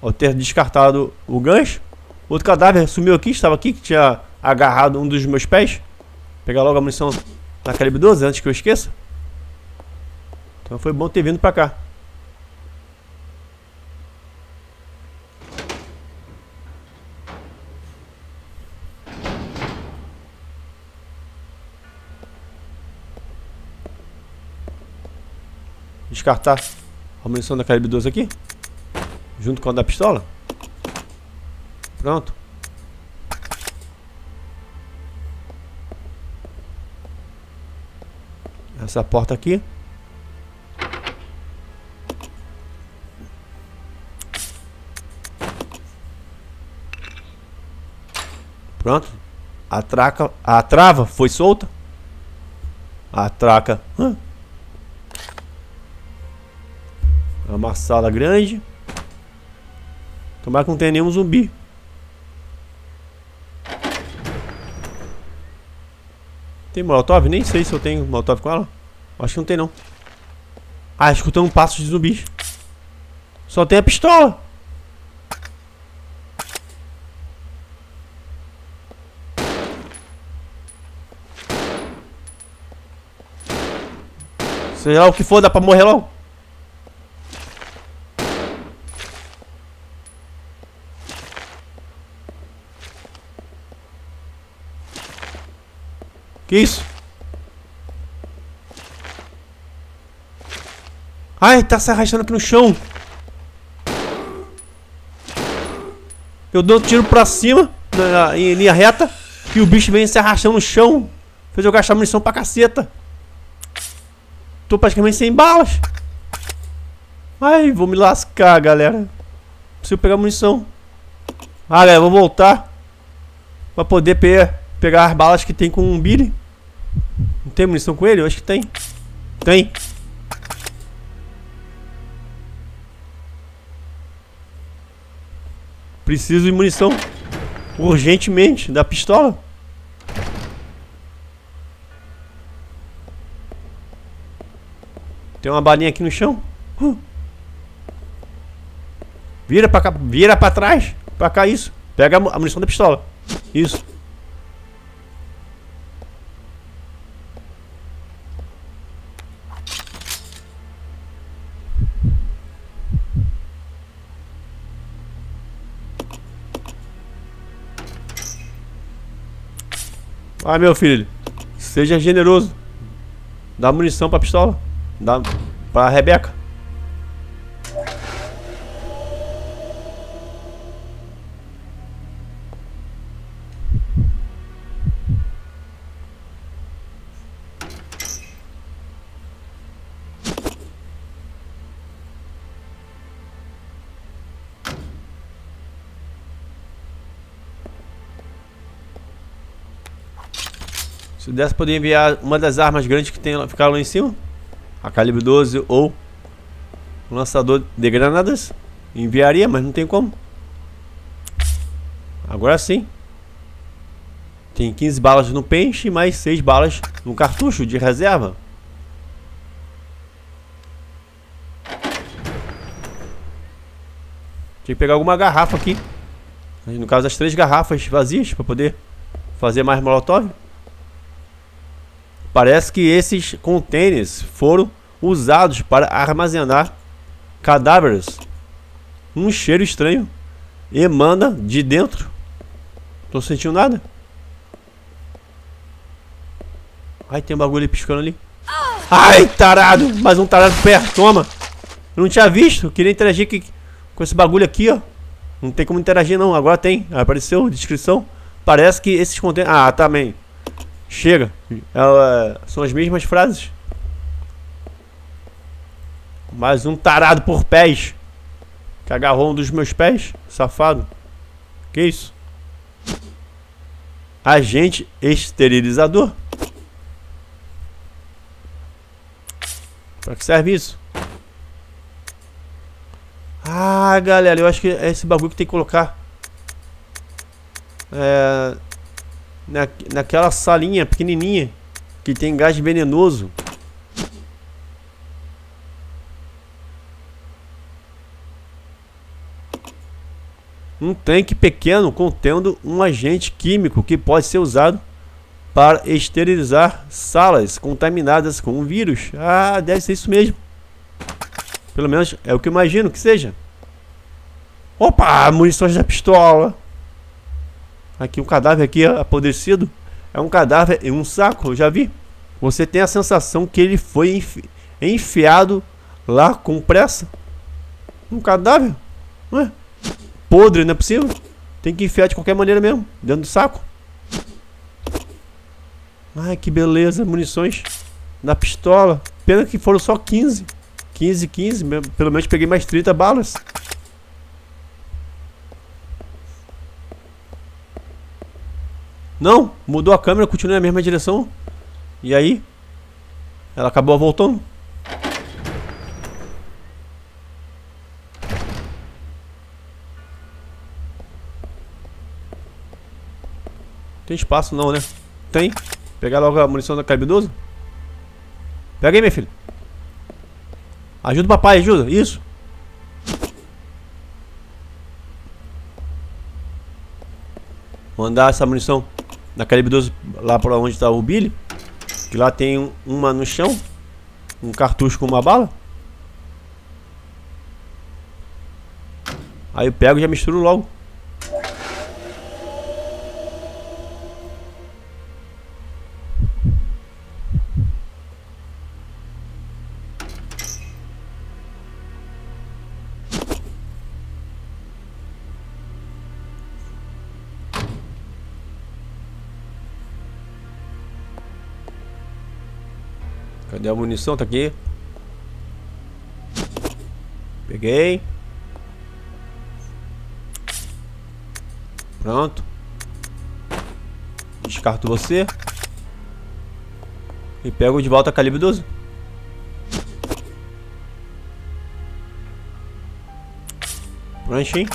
Ao ter descartado o gancho. Outro cadáver sumiu aqui, estava aqui, que tinha agarrado um dos meus pés. Pegar logo a munição na calibre 12 antes que eu esqueça. Então foi bom ter vindo pra cá. Descartar a munição da calibre 12 aqui. Junto com a da pistola. Pronto. Essa porta aqui. Pronto. A traca, a trava foi solta. A traca. Hã? É uma sala grande. Tomara que não tenha nenhum zumbi. Tem molotov? Nem sei se eu tenho molotov com ela. Acho que não tem não. Ah, escutando um passo de zumbis. Só tem a pistola. Seja lá o que for, dá pra morrer logo. Que isso? Ai, tá se arrastando aqui no chão. Eu dou um tiro pra cima, na, em linha reta, e o bicho vem se arrastando no chão. Fez eu gastar munição pra caceta. Tô praticamente sem balas. Ai, vou me lascar, galera. Preciso pegar munição. Ah, galera, vou voltar. Pra poder pe pegar as balas que tem com o Billy. Não tem munição com ele? Eu acho que tem. Tem. Preciso de munição. Urgentemente. Da pistola. Tem uma balinha aqui no chão. Vira pra cá. Vira pra trás. Pra cá, isso. Pega a munição da pistola. Isso. Ah, meu filho. Seja generoso. Dá munição pra pistola. Dá pra Rebeca. Se desse poder enviar uma das armas grandes que tem, ficaram lá em cima, a calibre 12 ou lançador de granadas, enviaria, mas não tem como. Agora sim. Tem 15 balas no peixe mais 6 balas no cartucho de reserva. Tinha que pegar alguma garrafa aqui. No caso, as três garrafas vazias para poder fazer mais molotov. Parece que esses containers foram usados para armazenar cadáveres. Um cheiro estranho emana de dentro. Tô sentindo nada. Ai, tem um bagulho piscando ali. Ai, tarado! Mais um tarado perto, toma! Eu não tinha visto, queria interagir com esse bagulho aqui, ó. Não tem como interagir não, agora tem. Apareceu, descrição. Parece que esses containers... Ah, também. Tá, Chega. Ela, são as mesmas frases. Mais um tarado por pés. Que agarrou um dos meus pés. Safado. Que isso? Agente esterilizador. Pra que serve isso? Ah, galera, eu acho que é esse bagulho que tem que colocar. É, na, naquela salinha pequenininha que tem gás venenoso. Um tanque pequeno contendo um agente químico que pode ser usado para esterilizar salas contaminadas com vírus. Ah, deve ser isso mesmo. Pelo menos é o que eu imagino que seja. Opa, munições da pistola. Aqui um cadáver aqui apodrecido. É um cadáver em um saco, eu já vi. Você tem a sensação que ele foi enfi enfiado lá com pressa. Um cadáver? Não é? Podre, não é possível? Tem que enfiar de qualquer maneira mesmo, dentro do saco. Ai, que beleza, munições na pistola. Pena que foram só 15. 15, 15, pelo menos peguei mais 30 balas. Não, mudou a câmera, continua na mesma direção. E aí? Ela acabou voltando. Tem espaço não, né? Tem. Pegar logo a munição da 12. Pega aí, meu filho. Ajuda o papai, ajuda. Isso. Mandar essa munição na calibre 12 lá para onde está o Billy. Que lá tem uma no chão. Um cartucho com uma bala. Aí eu pego e já misturo logo. Cadê a munição? Tá aqui. Peguei. Pronto. Descarto você. E pego de volta a calibre 12. Pranchinho.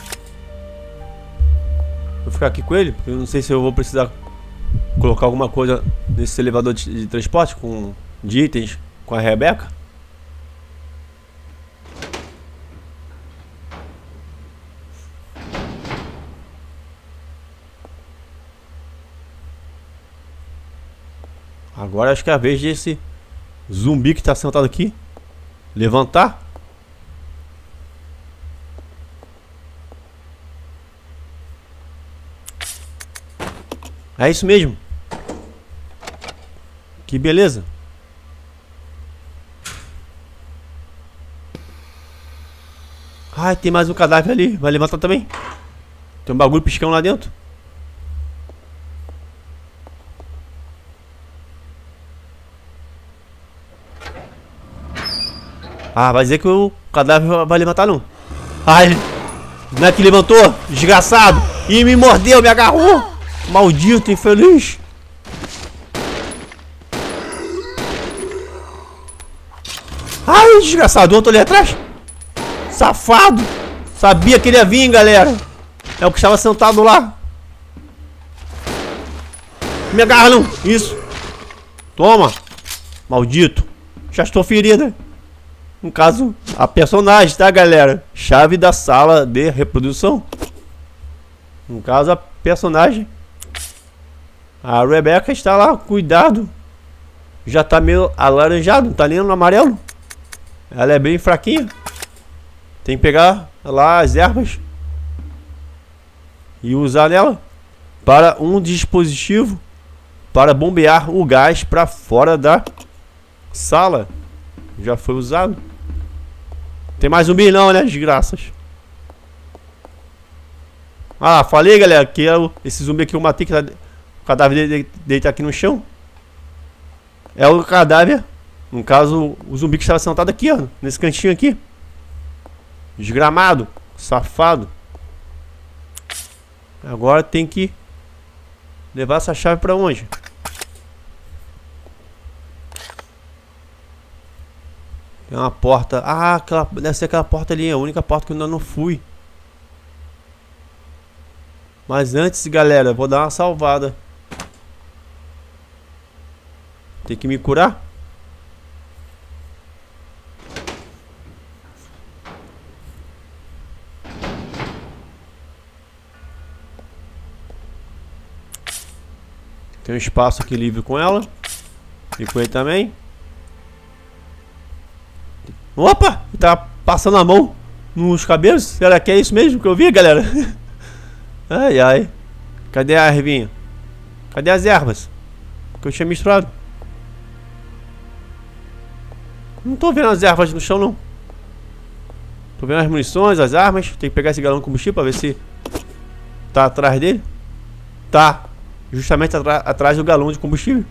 Vou ficar aqui com ele, porque eu não sei se eu vou precisar colocar alguma coisa nesse elevador de, de transporte com de itens com a Rebeca? Agora acho que é a vez desse zumbi que está sentado aqui levantar. É isso mesmo. Que beleza. Ai, tem mais um cadáver ali. Vai levantar também. Tem um bagulho piscando lá dentro. Ah, vai dizer que o cadáver vai levantar não. Ai, não é que levantou? Desgraçado. E me mordeu, me agarrou. Maldito, infeliz. Ai, desgraçado. Outro ali atrás. Safado. Sabia que ele ia vir, galera. É o que estava sentado lá. Me agarra não. Isso. Toma. Maldito. Já estou ferida. No caso, a personagem, tá, galera? Chave da sala de reprodução. No caso, a personagem. A Rebecca está lá, cuidado. Já tá meio alaranjado, não tá nem no amarelo. Ela é bem fraquinha. Tem que pegar lá as ervas e usar nela para um dispositivo para bombear o gás para fora da sala. Já foi usado. Tem mais zumbi não, né? Desgraças. Ah, falei, galera, que é esse zumbi que eu matei, que tá, o cadáver dele, tá aqui no chão. É o cadáver, no caso, o zumbi que estava sentado aqui, ó, nesse cantinho aqui. Desgramado, safado. Agora tem que levar essa chave para onde? Tem uma porta. Ah, aquela, deve ser aquela porta ali. É a única porta que eu ainda não fui. Mas antes, galera, vou dar uma salvada. Tem que me curar? Tem um espaço aqui livre com ela. E com ele também. Opa! Tá passando a mão nos cabelos? Será que é isso mesmo que eu vi, galera? ai, ai. Cadê a ervinha? Cadê as ervas? Que eu tinha misturado. Não tô vendo as ervas no chão, não. Tô vendo as munições, as armas. Tem que pegar esse galão de combustível pra ver se tá atrás dele. Tá. Justamente atrás do galão de combustível.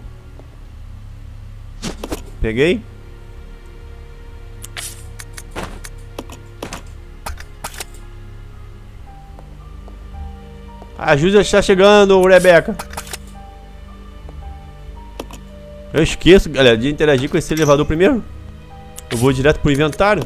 Peguei. A ajuda está chegando, Rebeca. Eu esqueço, galera, de interagir com esse elevador primeiro. Eu vou direto pro inventário.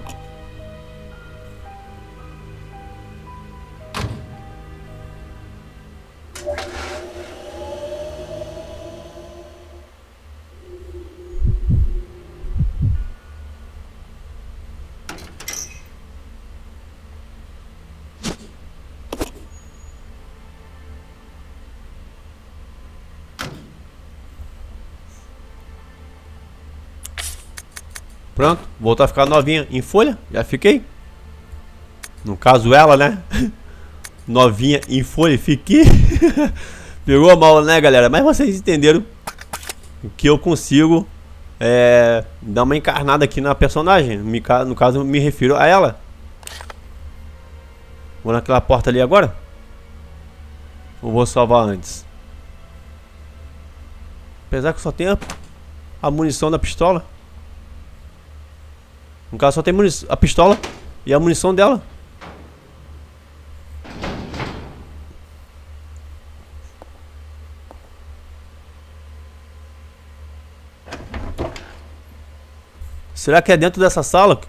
Pronto, voltou a ficar novinha em folha, já fiquei. No caso ela, né? novinha em folha, fiquei. Pegou mal, né, galera? Mas vocês entenderam que eu consigo é, dar uma encarnada aqui na personagem. No caso, me refiro a ela. Vou naquela porta ali agora? Ou vou salvar antes? Apesar que só tem a, a munição da pistola. No caso só tem a pistola e a munição dela. Será que é dentro dessa sala?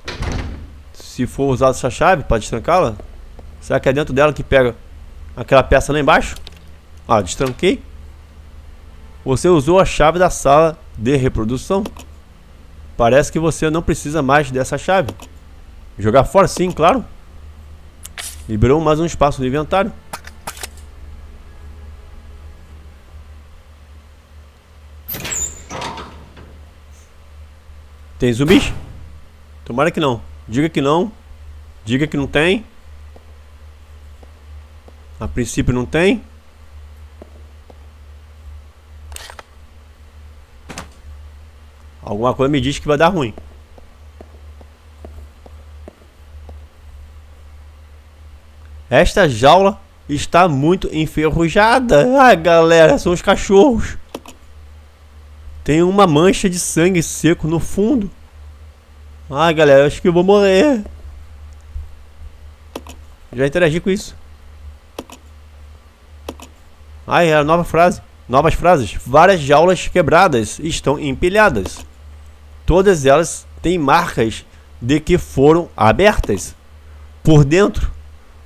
Se for usar essa chave para destrancá-la? Será que é dentro dela que pega aquela peça lá embaixo? Ah, destranquei. Você usou a chave da sala de reprodução. Parece que você não precisa mais dessa chave. Jogar fora sim, claro. Liberou mais um espaço no inventário. Tem zumbis? Tomara que não. Diga que não. Diga que não tem. A princípio não tem. Alguma coisa me diz que vai dar ruim. Esta jaula está muito enferrujada. Ah, galera, são os cachorros. Tem uma mancha de sangue seco no fundo. Ah, galera, acho que eu vou morrer. Já interagi com isso. Ah, é a nova frase. Novas frases. Várias jaulas quebradas estão empilhadas. Todas elas têm marcas de que foram abertas. Por dentro,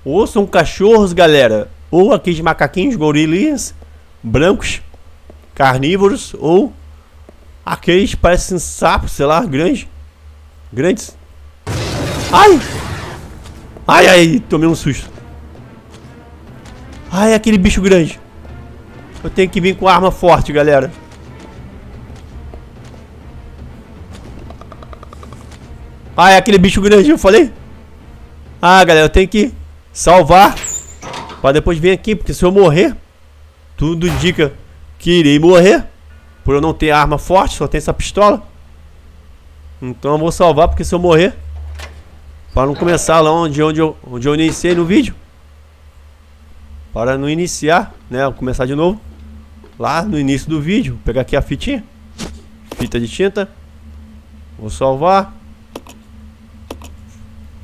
ou são cachorros, galera, ou aqueles macaquinhos, gorilinhas, brancos, carnívoros, ou aqueles parecem sapos, sei lá, grandes. Grandes. Ai! Ai, ai, tomei um susto. Ai, aquele bicho grande. Eu tenho que vir com arma forte, galera. Ai, aquele bicho grande, eu falei? Ah, galera, eu tenho que salvar para depois vir aqui, porque se eu morrer, tudo indica que irei morrer por eu não ter arma forte, só tenho essa pistola. Então eu vou salvar porque se eu morrer, para não começar lá onde, onde, eu, onde eu iniciei no vídeo, para não iniciar, né, começar de novo, lá no início do vídeo, vou pegar aqui a fitinha, fita de tinta, vou salvar.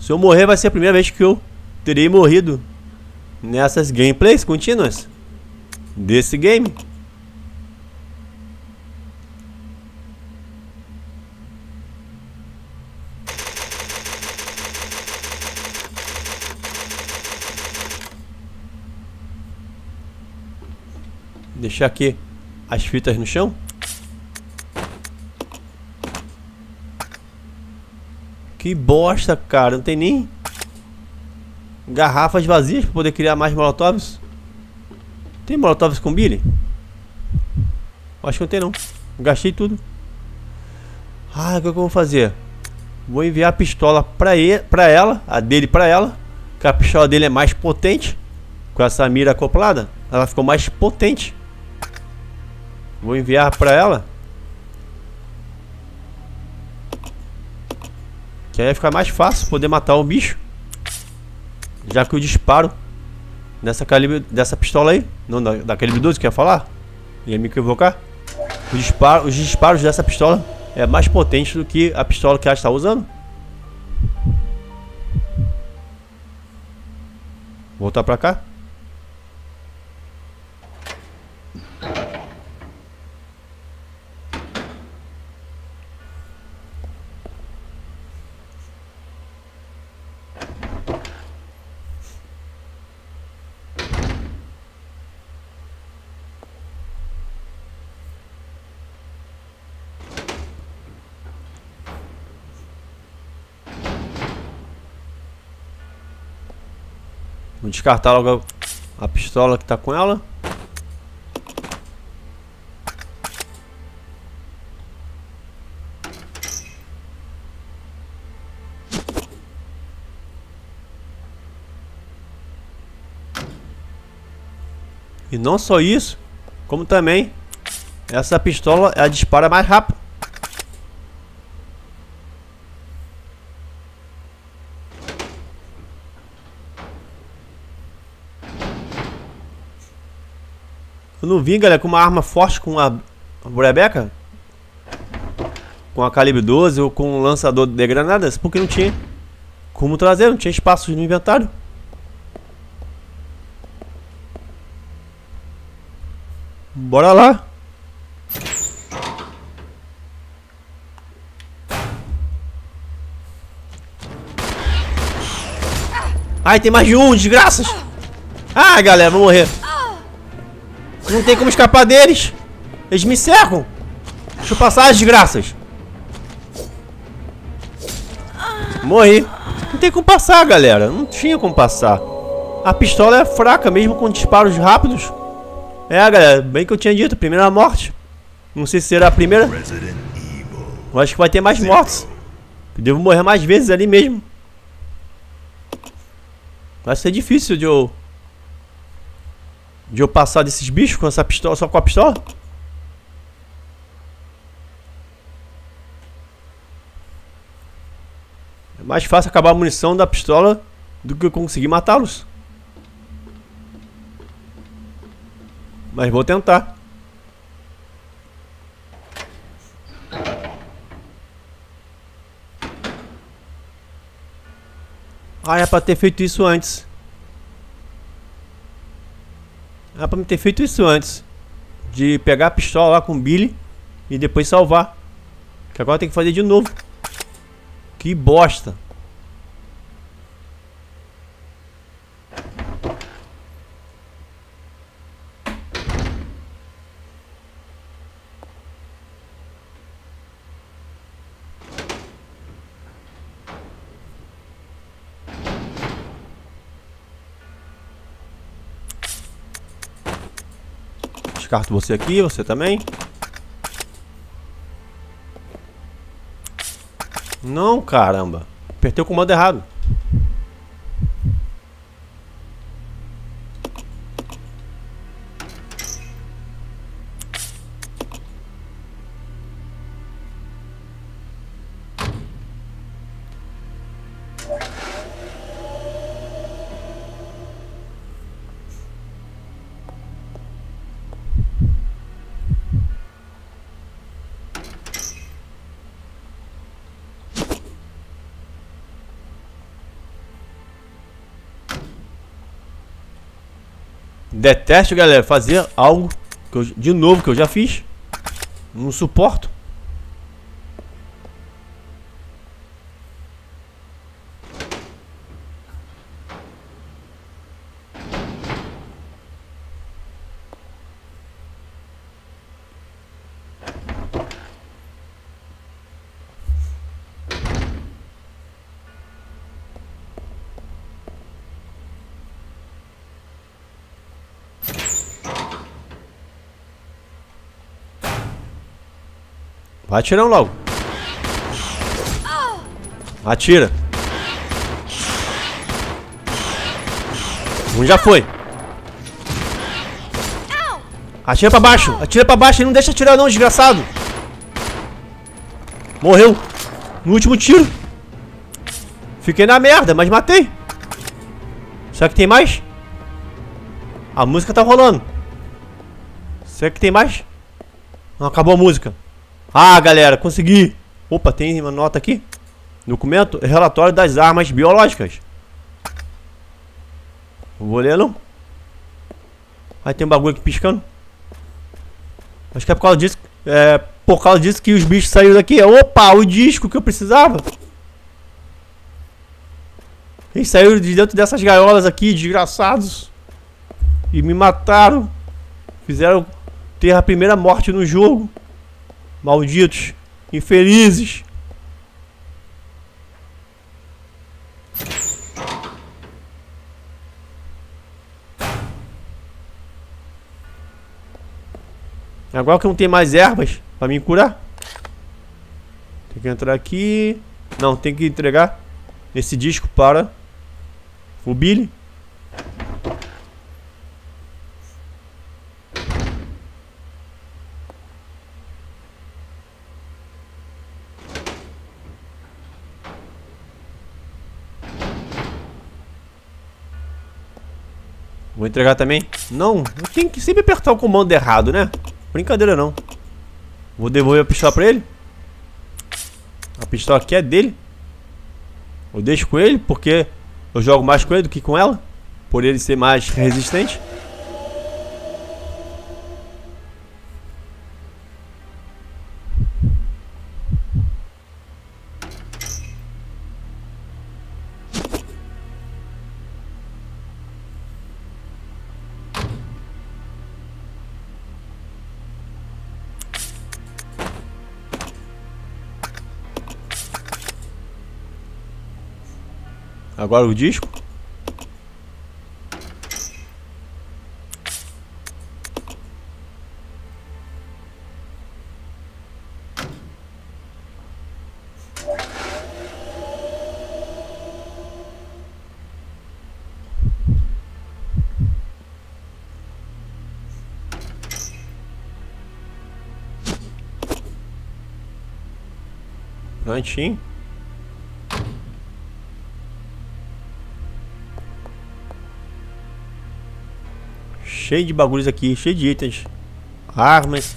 Se eu morrer vai ser a primeira vez que eu terei morrido nessas gameplays contínuas desse game. Deixar aqui as fitas no chão. Que bosta, cara. Não tem nem garrafas vazias para poder criar mais molotovs. Tem molotovs com Billy? Acho que não tem não. Gastei tudo. Ah, o que eu vou fazer? Vou enviar a pistola para ele, para ela, a dele para ela, que a pistola dele é mais potente com essa mira acoplada. Ela ficou mais potente. Vou enviar para ela. Que aí ficar mais fácil poder matar o bicho. Já que o disparo nessa calibre, dessa pistola aí, não da, da calibre 12 que ia falar, ia me equivocar. O disparo, os disparos dessa pistola é mais potente do que a pistola que ela está usando. Voltar pra cá. Descartar logo a pistola que tá com ela. E não só isso, como também essa pistola ela dispara mais rápido. Eu não vim, galera, com uma arma forte com a Rebeca. Com a calibre 12 ou com um lançador de granadas, porque não tinha como trazer, não tinha espaço no inventário. Bora lá. Ai, tem mais de um, desgraças. Ah, galera, vou morrer. Não tem como escapar deles. Eles me cercam. Deixa eu passar as desgraças. Morri. Não tem como passar, galera. Não tinha como passar. A pistola é fraca, mesmo com disparos rápidos. É, galera, bem que eu tinha dito, primeira morte. Não sei se será a primeira. Eu acho que vai ter mais mortes. Eu devo morrer mais vezes ali mesmo. Vai ser difícil de eu de eu passar desses bichos com essa pistola, só com a pistola? É mais fácil acabar a munição da pistola do que eu conseguir matá-los. Mas vou tentar. Ah, é pra ter feito isso antes. É pra me ter feito isso antes. De pegar a pistola lá com o Billy e depois salvar. Que agora tem que fazer de novo. Que bosta. Descarto você aqui, você também. Não, caramba. Apertei o comando errado. Detesto, galera, fazer algo que eu, de novo que eu já fiz. Não suporto. Vai atirando logo. Atira. Um já foi. Atira pra baixo. Atira pra baixo e não deixa atirar não, desgraçado. Morreu. No último tiro. Fiquei na merda, mas matei. Será que tem mais? A música tá rolando. Será que tem mais? Não, acabou a música. Ah, galera, consegui. Opa, tem uma nota aqui. Documento, relatório das armas biológicas. vou ler não. Aí tem um bagulho aqui piscando. Acho que é por causa disso. É por causa disso que os bichos saíram daqui. Opa, o disco que eu precisava. Eles saíram de dentro dessas gaiolas aqui, desgraçados. E me mataram. Fizeram ter a primeira morte no jogo. Malditos, infelizes. Agora que não tem mais ervas pra me curar. Tem que entrar aqui. Não, tem que entregar esse disco para o Billy. Vou entregar também? Não, eu tenho que sempre apertar o comando errado, né? Brincadeira não. Vou devolver a pistola pra ele. A pistola aqui é dele. Eu deixo com ele porque eu jogo mais com ele do que com ela. Por ele ser mais resistente. Agora o disco. Prontinho. Cheio de bagulhos aqui, cheio de itens. Armas.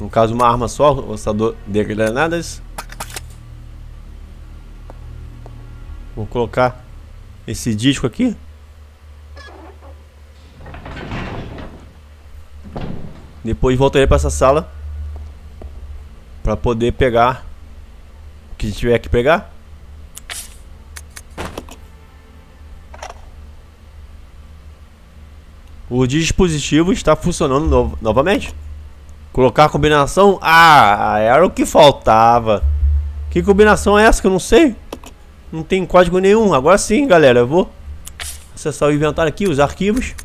No caso, uma arma só, lançador de granadas. Vou colocar esse disco aqui. Depois voltarei para essa sala para poder pegar o que tiver que pegar. O dispositivo está funcionando no novamente. Colocar a combinação. Ah, era o que faltava. Que combinação é essa que eu não sei? Não tem código nenhum. Agora sim, galera. Eu vou acessar o inventário aqui, os arquivos.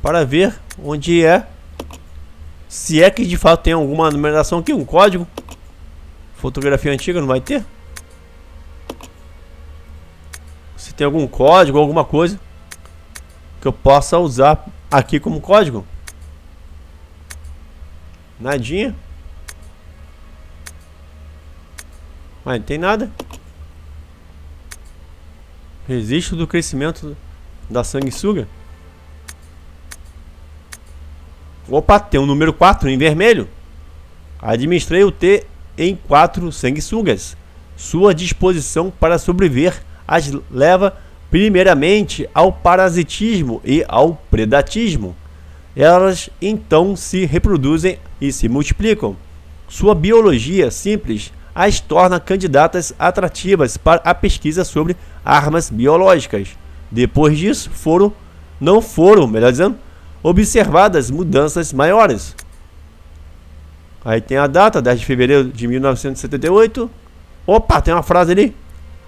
Para ver onde é. Se é que de fato tem alguma numeração aqui, um código. Fotografia antiga não vai ter? Se tem algum código, alguma coisa que eu possa usar aqui como código. Nadinha. Mas não tem nada. Registro do crescimento da sanguessuga. Opa, tem um número 4 em vermelho. Administrei o T em 4 sanguessugas. Sua disposição para sobreviver as leva primeiramente ao parasitismo e ao predatismo. Elas então se reproduzem e se multiplicam. Sua biologia simples as torna candidatas atrativas para a pesquisa sobre armas biológicas. Depois disso, foram, não foram, melhor dizendo, observadas mudanças maiores. Aí tem a data, 10 de fevereiro de 1978. Opa, tem uma frase ali.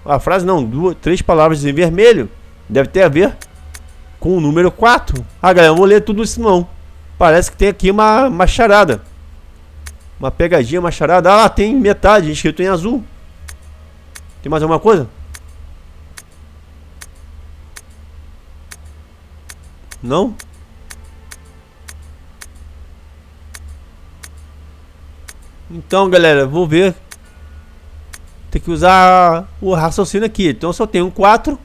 A frase não, duas, três palavras em vermelho. Deve ter a ver com o número 4. Ah, galera, eu vou ler tudo isso não. Parece que tem aqui uma, uma charada. Uma pegadinha, uma charada. Ah, tem metade escrito em azul. Tem mais alguma coisa? Não? Então, galera, vou ver tem que usar o raciocínio aqui. Então, se eu tenho 4,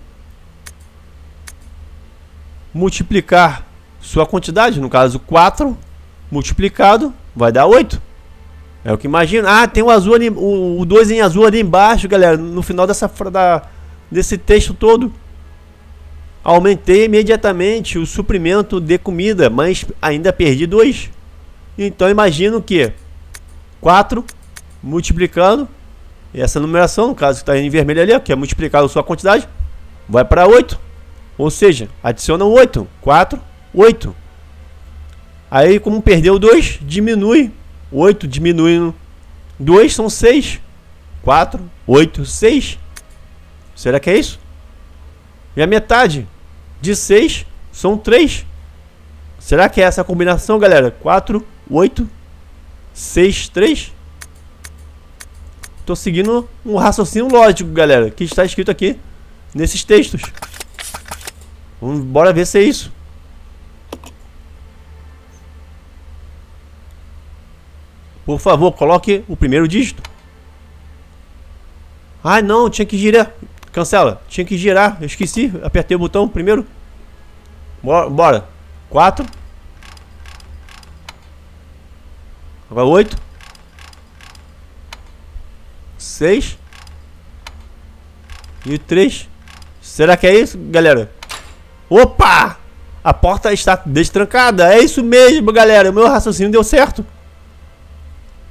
multiplicar sua quantidade, no caso 4 multiplicado, vai dar 8. É o que imagina. Ah, tem o azul ali, o 2 em azul ali embaixo, galera, no final dessa da, desse texto todo. Aumentei imediatamente o suprimento de comida, mas ainda perdi 2. Então imagino que 4 multiplicando e essa numeração, no caso que está em vermelho ali, que é multiplicado a sua quantidade, vai para 8. Ou seja, adiciona 8. 4, 8. Aí, como perdeu 2, diminui. 8 diminui 2 são 6. 4, 8, 6. Será que é isso? E a metade de 6 são 3. Será que é essa combinação, galera? 4, 8, 6, 3? Tô seguindo um raciocínio lógico, galera, que está escrito aqui nesses textos. Vamos bora ver se é isso. Por favor, coloque o primeiro dígito. Ai, não, tinha que girar. Cancela. Tinha que girar. Eu esqueci. Apertei o botão primeiro. Bora. bora. 4. Agora 8. 6 e o 3. Será que é isso, galera? Opa! A porta está destrancada. É isso mesmo, galera. O meu raciocínio deu certo.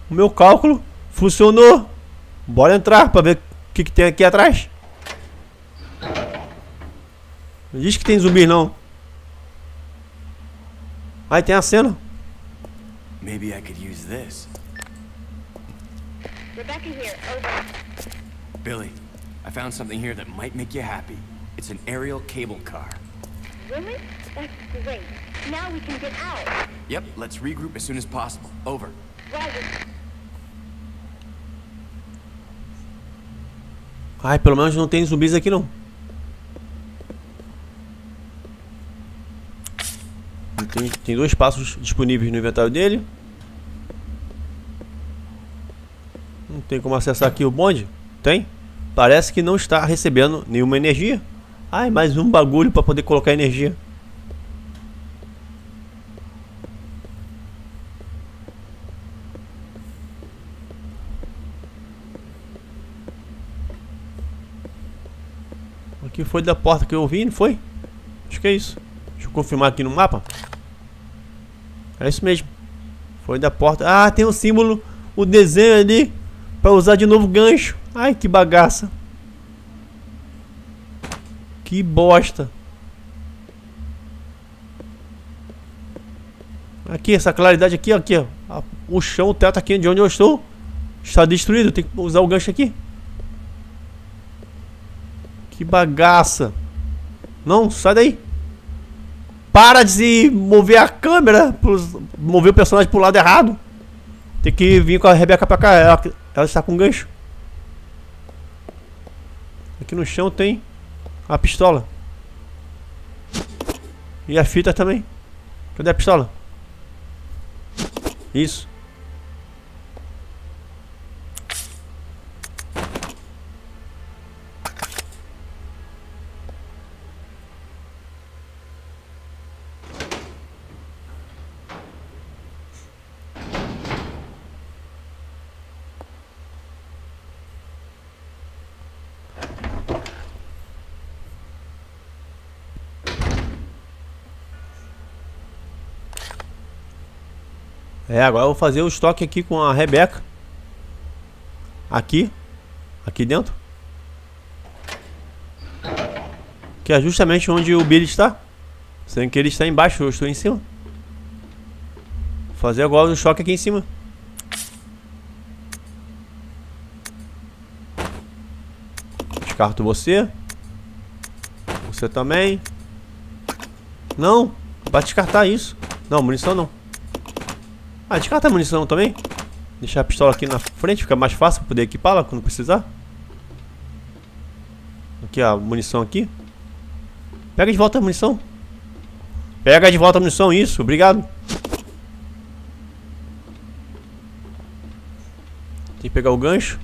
O meu cálculo funcionou. Bora entrar para ver o que, que tem aqui atrás. Não diz que tem zumbi não. Aí tem a cena. Maybe I could use this. Rebecca here, over. Billy, I found something here that might make you happy. It's an aerial cable car. Really? That's great. Now we can get out. Yep, let's regroup as soon as possible. Over. Roger. Ai, pelo menos não tem zumbis aqui não. Tem, tem dois passos disponíveis no inventário dele. Não tem como acessar aqui o bonde? Tem? Parece que não está recebendo nenhuma energia. Ai, mais um bagulho para poder colocar energia. Aqui foi da porta que eu ouvi? não foi? Acho que é isso. Deixa eu confirmar aqui no mapa. É isso mesmo. Foi da porta. Ah, tem um símbolo, o desenho ali Pra usar de novo gancho. Ai, que bagaça. Que bosta. Aqui, essa claridade aqui, aqui, ó. O chão, o teto aqui de onde eu estou está destruído. Tem que usar o gancho aqui. Que bagaça. Não, sai daí. Para de mover a câmera, mover o personagem pro lado errado. Tem que vir com a Rebeca pra cá. Ela, está com gancho. Aqui no chão tem a pistola. E a fita também. Cadê a pistola? Isso. É, agora eu vou fazer o estoque aqui com a Rebeca. Aqui. Aqui dentro. Que é justamente onde o Billy está. Sendo que ele está embaixo, eu estou em cima. Vou fazer agora o choque aqui em cima. Descarto você. Você também. Não, vai descartar isso. Não, munição não. Ah, descarta a munição também. Deixar a pistola aqui na frente, fica mais fácil poder equipá-la quando precisar. Aqui a munição aqui. Pega de volta a munição. Pega de volta a munição, isso, obrigado. Tem que pegar o gancho.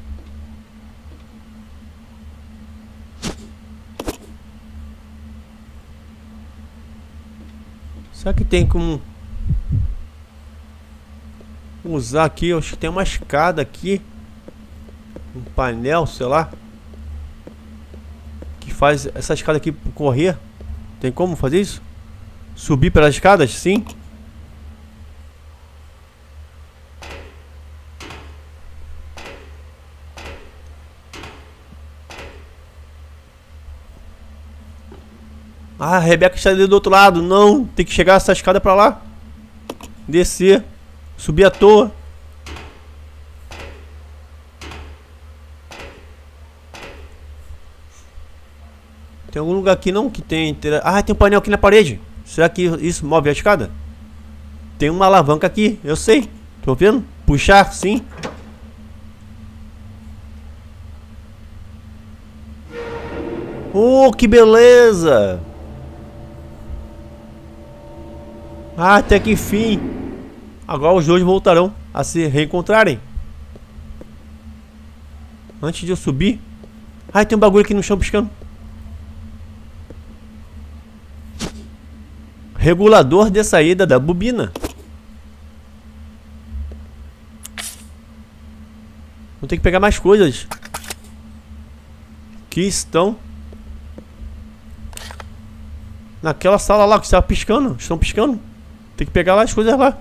Será que tem como usar aqui, acho que tem uma escada aqui. Um painel, sei lá. Que faz essa escada aqui correr. Tem como fazer isso? Subir pelas escadas? Sim. Ah, a Rebeca está ali do outro lado. Não, tem que chegar essa escada para lá. Descer. Subi à toa. Tem algum lugar aqui não que tem... Ah, tem um painel aqui na parede. Será que isso move a escada? Tem uma alavanca aqui, eu sei. Tô vendo? Puxar, sim. Oh, que beleza! Ah, até que enfim. Agora os dois voltarão a se reencontrarem. Antes de eu subir. Ai, tem um bagulho aqui no chão piscando. Regulador de saída da bobina. Vou ter que pegar mais coisas. Que estão... Naquela sala lá que estava piscando. Estão piscando. Tem que pegar lá as coisas lá.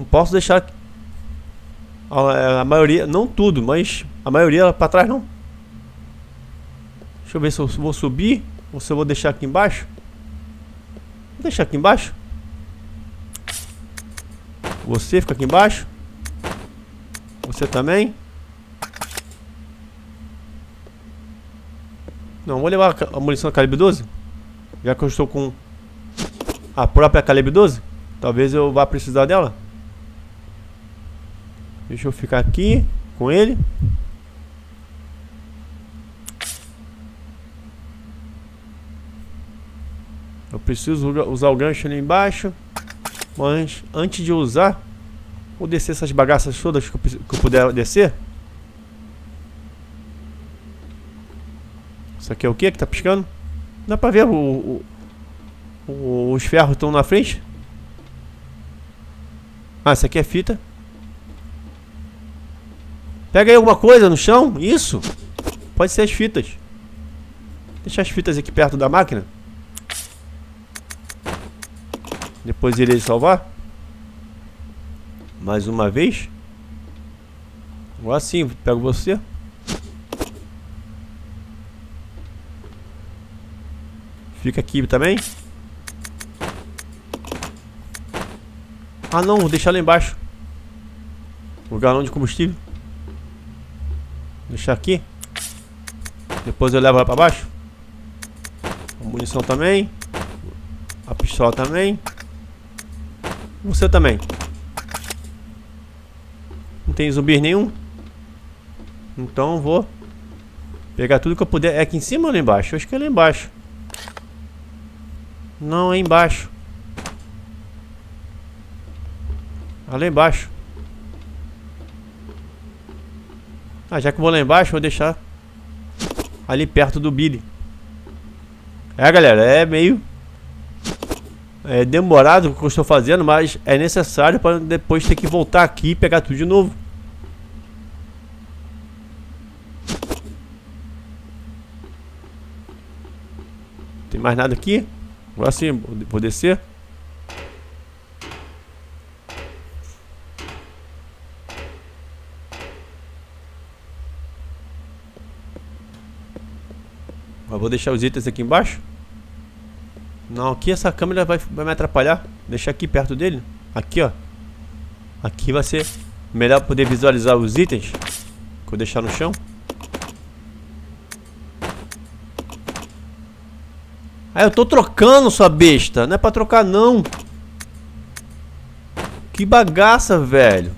Não posso deixar a, a maioria, não tudo, mas a maioria para trás não. Deixa eu ver se eu vou subir ou se eu vou deixar aqui embaixo. Vou deixar aqui embaixo. Você fica aqui embaixo. Você também. Não, vou levar a munição da calibre 12. Já que eu estou com a própria calibre 12. Talvez eu vá precisar dela. Deixa eu ficar aqui com ele. Eu preciso usar o gancho ali embaixo. Mas antes de usar, vou descer essas bagaças todas que eu, que eu puder descer. Isso aqui é o que que tá piscando? Dá pra ver o, o, o os ferros estão na frente? Ah, isso aqui é fita. Pega aí alguma coisa no chão. Isso. Pode ser as fitas. Deixar as fitas aqui perto da máquina. Depois irei salvar. Mais uma vez. Agora sim, pego você. Fica aqui também. Ah não, vou deixar lá embaixo. O galão de combustível. Deixar aqui. Depois eu levo lá pra baixo. A munição também. A pistola também. Você também. Não tem zumbi nenhum. Então vou pegar tudo que eu puder. É aqui em cima ou lá embaixo? Eu acho que é lá embaixo. Não, é embaixo. Ali embaixo. Ah, já que eu vou lá embaixo, vou deixar ali perto do Billy. É, galera, é meio é demorado o que eu estou fazendo, mas é necessário para depois ter que voltar aqui e pegar tudo de novo. Tem mais nada aqui? Agora sim, vou descer. Vou deixar os itens aqui embaixo. Não, aqui essa câmera vai, vai me atrapalhar. Deixar aqui perto dele. Aqui, ó. Aqui vai ser melhor poder visualizar os itens. Que eu deixar no chão. Ah, eu tô trocando, sua besta. Não é pra trocar, não. Que bagaça, velho.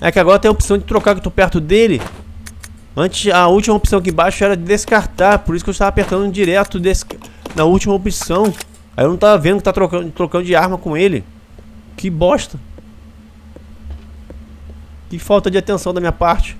É que agora tem a opção de trocar que eu tô perto dele. Antes, a última opção aqui embaixo era de descartar. Por isso que eu estava apertando direto na última opção. Aí eu não estava vendo que tá trocando, trocando de arma com ele. Que bosta. Que falta de atenção da minha parte.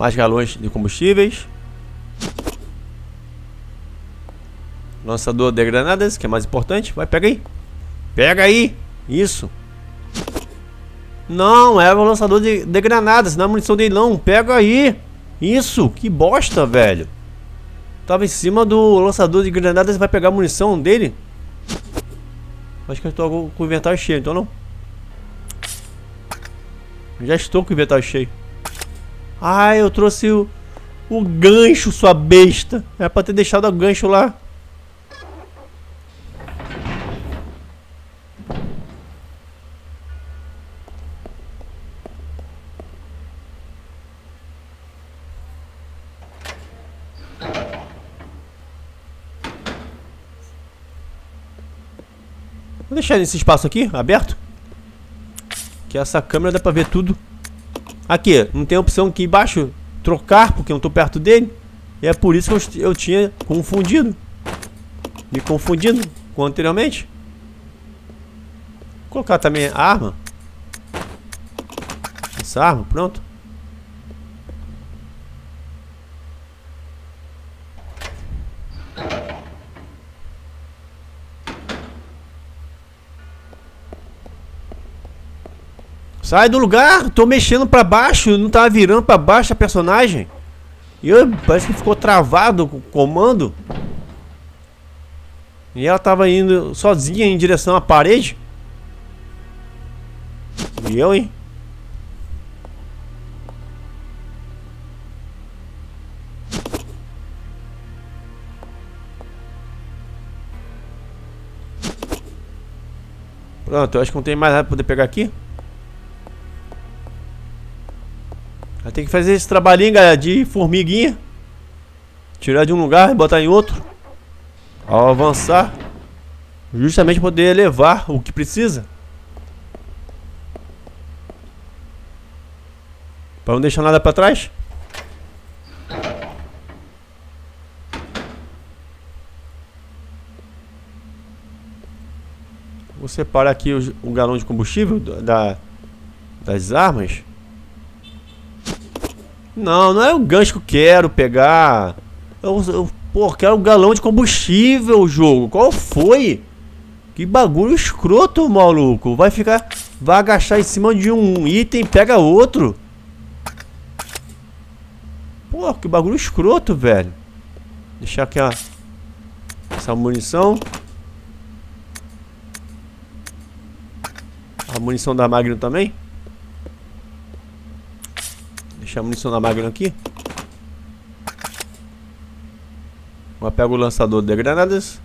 Mais galões de combustíveis. Lançador de granadas, que é mais importante. Vai, pega aí. Pega aí. Isso. Não, é o lançador de, de granadas, não é munição dele não. Pega aí. Isso, que bosta, velho. Tava em cima do lançador de granadas, vai pegar a munição dele. Acho que eu estou com o inventário cheio, então não. Já estou com o inventário cheio. Ah, eu trouxe o, o gancho, sua besta. Era pra ter deixado o gancho lá. Vou deixar nesse espaço aqui, aberto. Que essa câmera dá pra ver tudo. Aqui, não tem opção aqui embaixo trocar, porque eu não tô perto dele. E é por isso que eu, eu tinha confundido. Me confundindo com anteriormente. Vou colocar também a arma. Essa arma, pronto. Sai do lugar, tô mexendo pra baixo, não tava virando pra baixo a personagem. E eu, parece que ficou travado o comando. E ela tava indo sozinha em direção à parede. E eu, hein? Pronto, eu acho que não tem mais nada pra poder pegar aqui. Vai ter que fazer esse trabalhinho, galera, de formiguinha. Tirar de um lugar e botar em outro. Ao avançar. Justamente poder levar o que precisa. Para não deixar nada para trás. Vou separar aqui o, o galão de combustível da, das armas. Não, não é o gancho que eu quero pegar. Eu, eu pô, quero um galão de combustível, jogo. Qual foi? Que bagulho escroto, maluco. Vai ficar... Vai agachar em cima de um item pega outro. Pô, que bagulho escroto, velho. Deixar aqui, ó. Essa munição. A munição da Magnum também. Deixar a munição da Magnum aqui. Agora pego o lançador de granadas.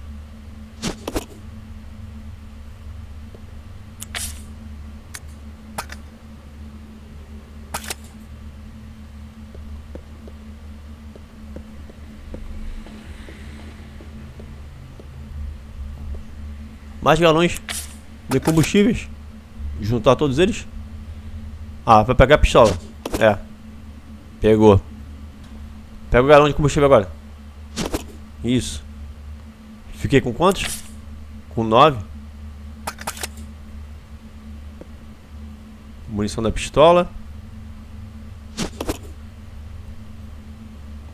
Mais galões de combustíveis. Juntar todos eles. Ah, vai pegar a pistola. Pegou. Pega o galão de combustível agora. Isso. Fiquei com quantos? Com nove. Munição da pistola.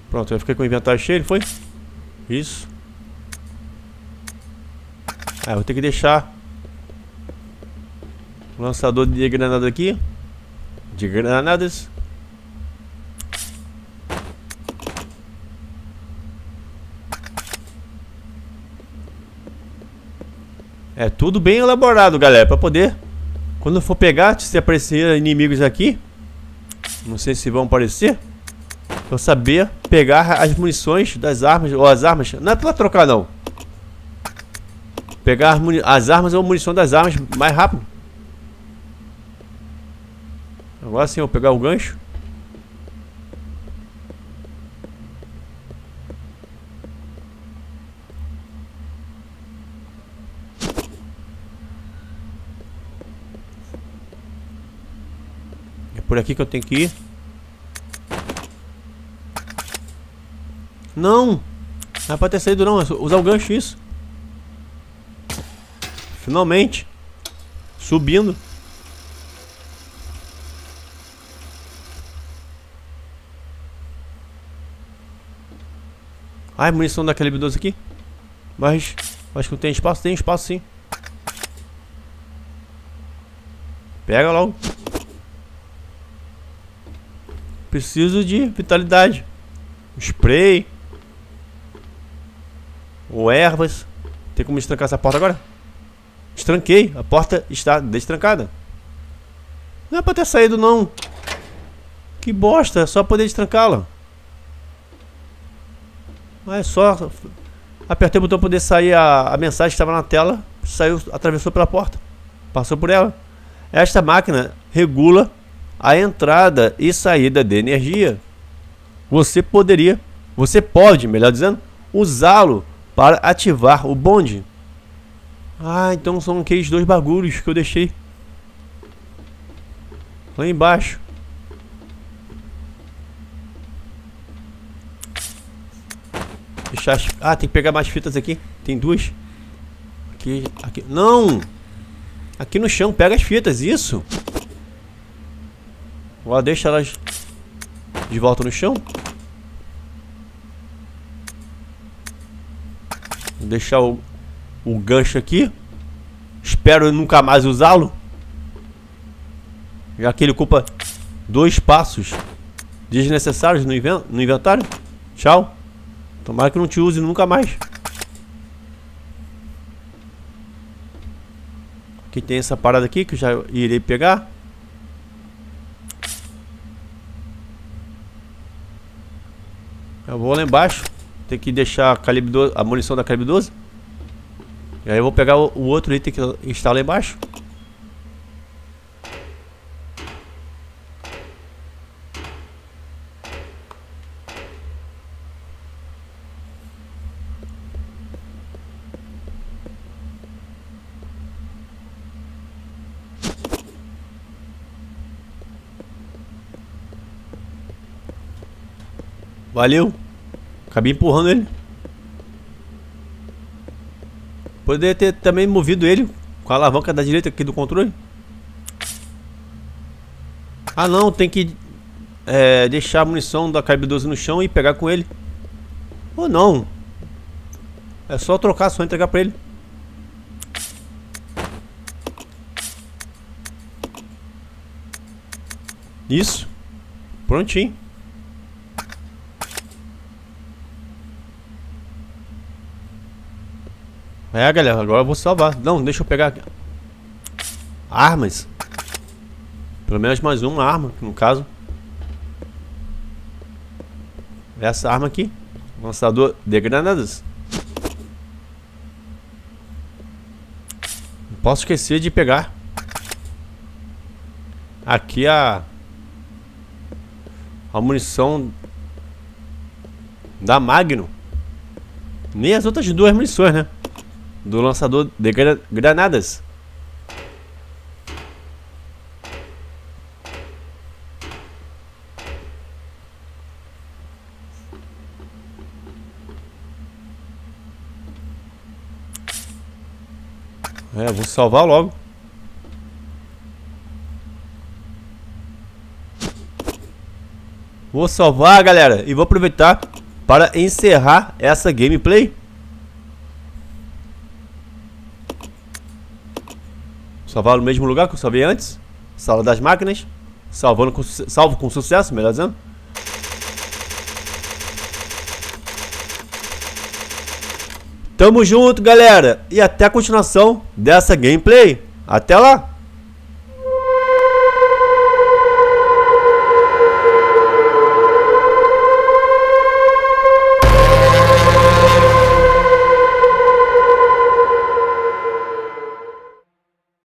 Pronto, eu fiquei com o inventário cheio, foi? Isso. Ah, vou ter que deixar lançador de granada aqui. De granadas. É tudo bem elaborado, galera, para poder quando for pegar, se aparecer inimigos aqui, não sei se vão aparecer, eu saber pegar as munições das armas ou as armas, não é para trocar não. Pegar as, as armas ou munição das armas mais rápido. Agora sim, eu vou pegar o gancho. Por aqui que eu tenho que ir. Não! Não é pra ter saído não, é usar o gancho isso. Finalmente. Subindo. Ai, munição da calibre 12 aqui. Mas, acho que não tem espaço. Tem espaço sim. Pega logo. Preciso de vitalidade. Spray. Ou ervas. Tem como destrancar essa porta agora? Destranquei. A porta está destrancada. Não é pra ter saído, não. Que bosta. É só poder destrancá-la. Mas só... Apertei o botão para poder sair a, a mensagem que estava na tela. Saiu, atravessou pela porta. Passou por ela. Esta máquina regula a entrada e saída de energia. Você poderia, você pode, melhor dizendo, usá-lo para ativar o bonde. Ah, então são aqueles dois bagulhos que eu deixei lá embaixo. Deixar. Ah, tem que pegar mais fitas aqui. Tem duas. Aqui, aqui. Não! Aqui no chão, pega as fitas, isso. Agora deixa elas de volta no chão. Vou deixar o, o gancho aqui. Espero nunca mais usá-lo. Já que ele ocupa dois passos desnecessários no, no inventário. Tchau. Tomara que não te use nunca mais. Aqui tem essa parada aqui que eu já irei pegar. Eu vou lá embaixo. Tem que deixar a, calibre 12, a munição da calibre 12. E aí eu vou pegar o, o outro item que está lá embaixo. Valeu. Acabei empurrando ele. Poderia ter também movido ele com a alavanca da direita aqui do controle. Ah não, tem que é, deixar a munição da Calibre 12 no chão e pegar com ele. Ou não. É só trocar, só entregar pra ele. Isso. Prontinho. É, galera, agora eu vou salvar. Não, deixa eu pegar armas. Pelo menos mais uma arma, no caso. Essa arma aqui. Lançador de granadas. Não posso esquecer de pegar. Aqui a... A munição da Magno. Nem as outras duas munições, né? Do lançador de granadas. É, vou salvar logo. Vou salvar, galera, e vou aproveitar para encerrar essa gameplay. Salvar no mesmo lugar que eu salvei antes. Sala das máquinas. Salvando com, salvo com sucesso, melhor dizendo. Tamo junto, galera. E até a continuação dessa gameplay. Até lá!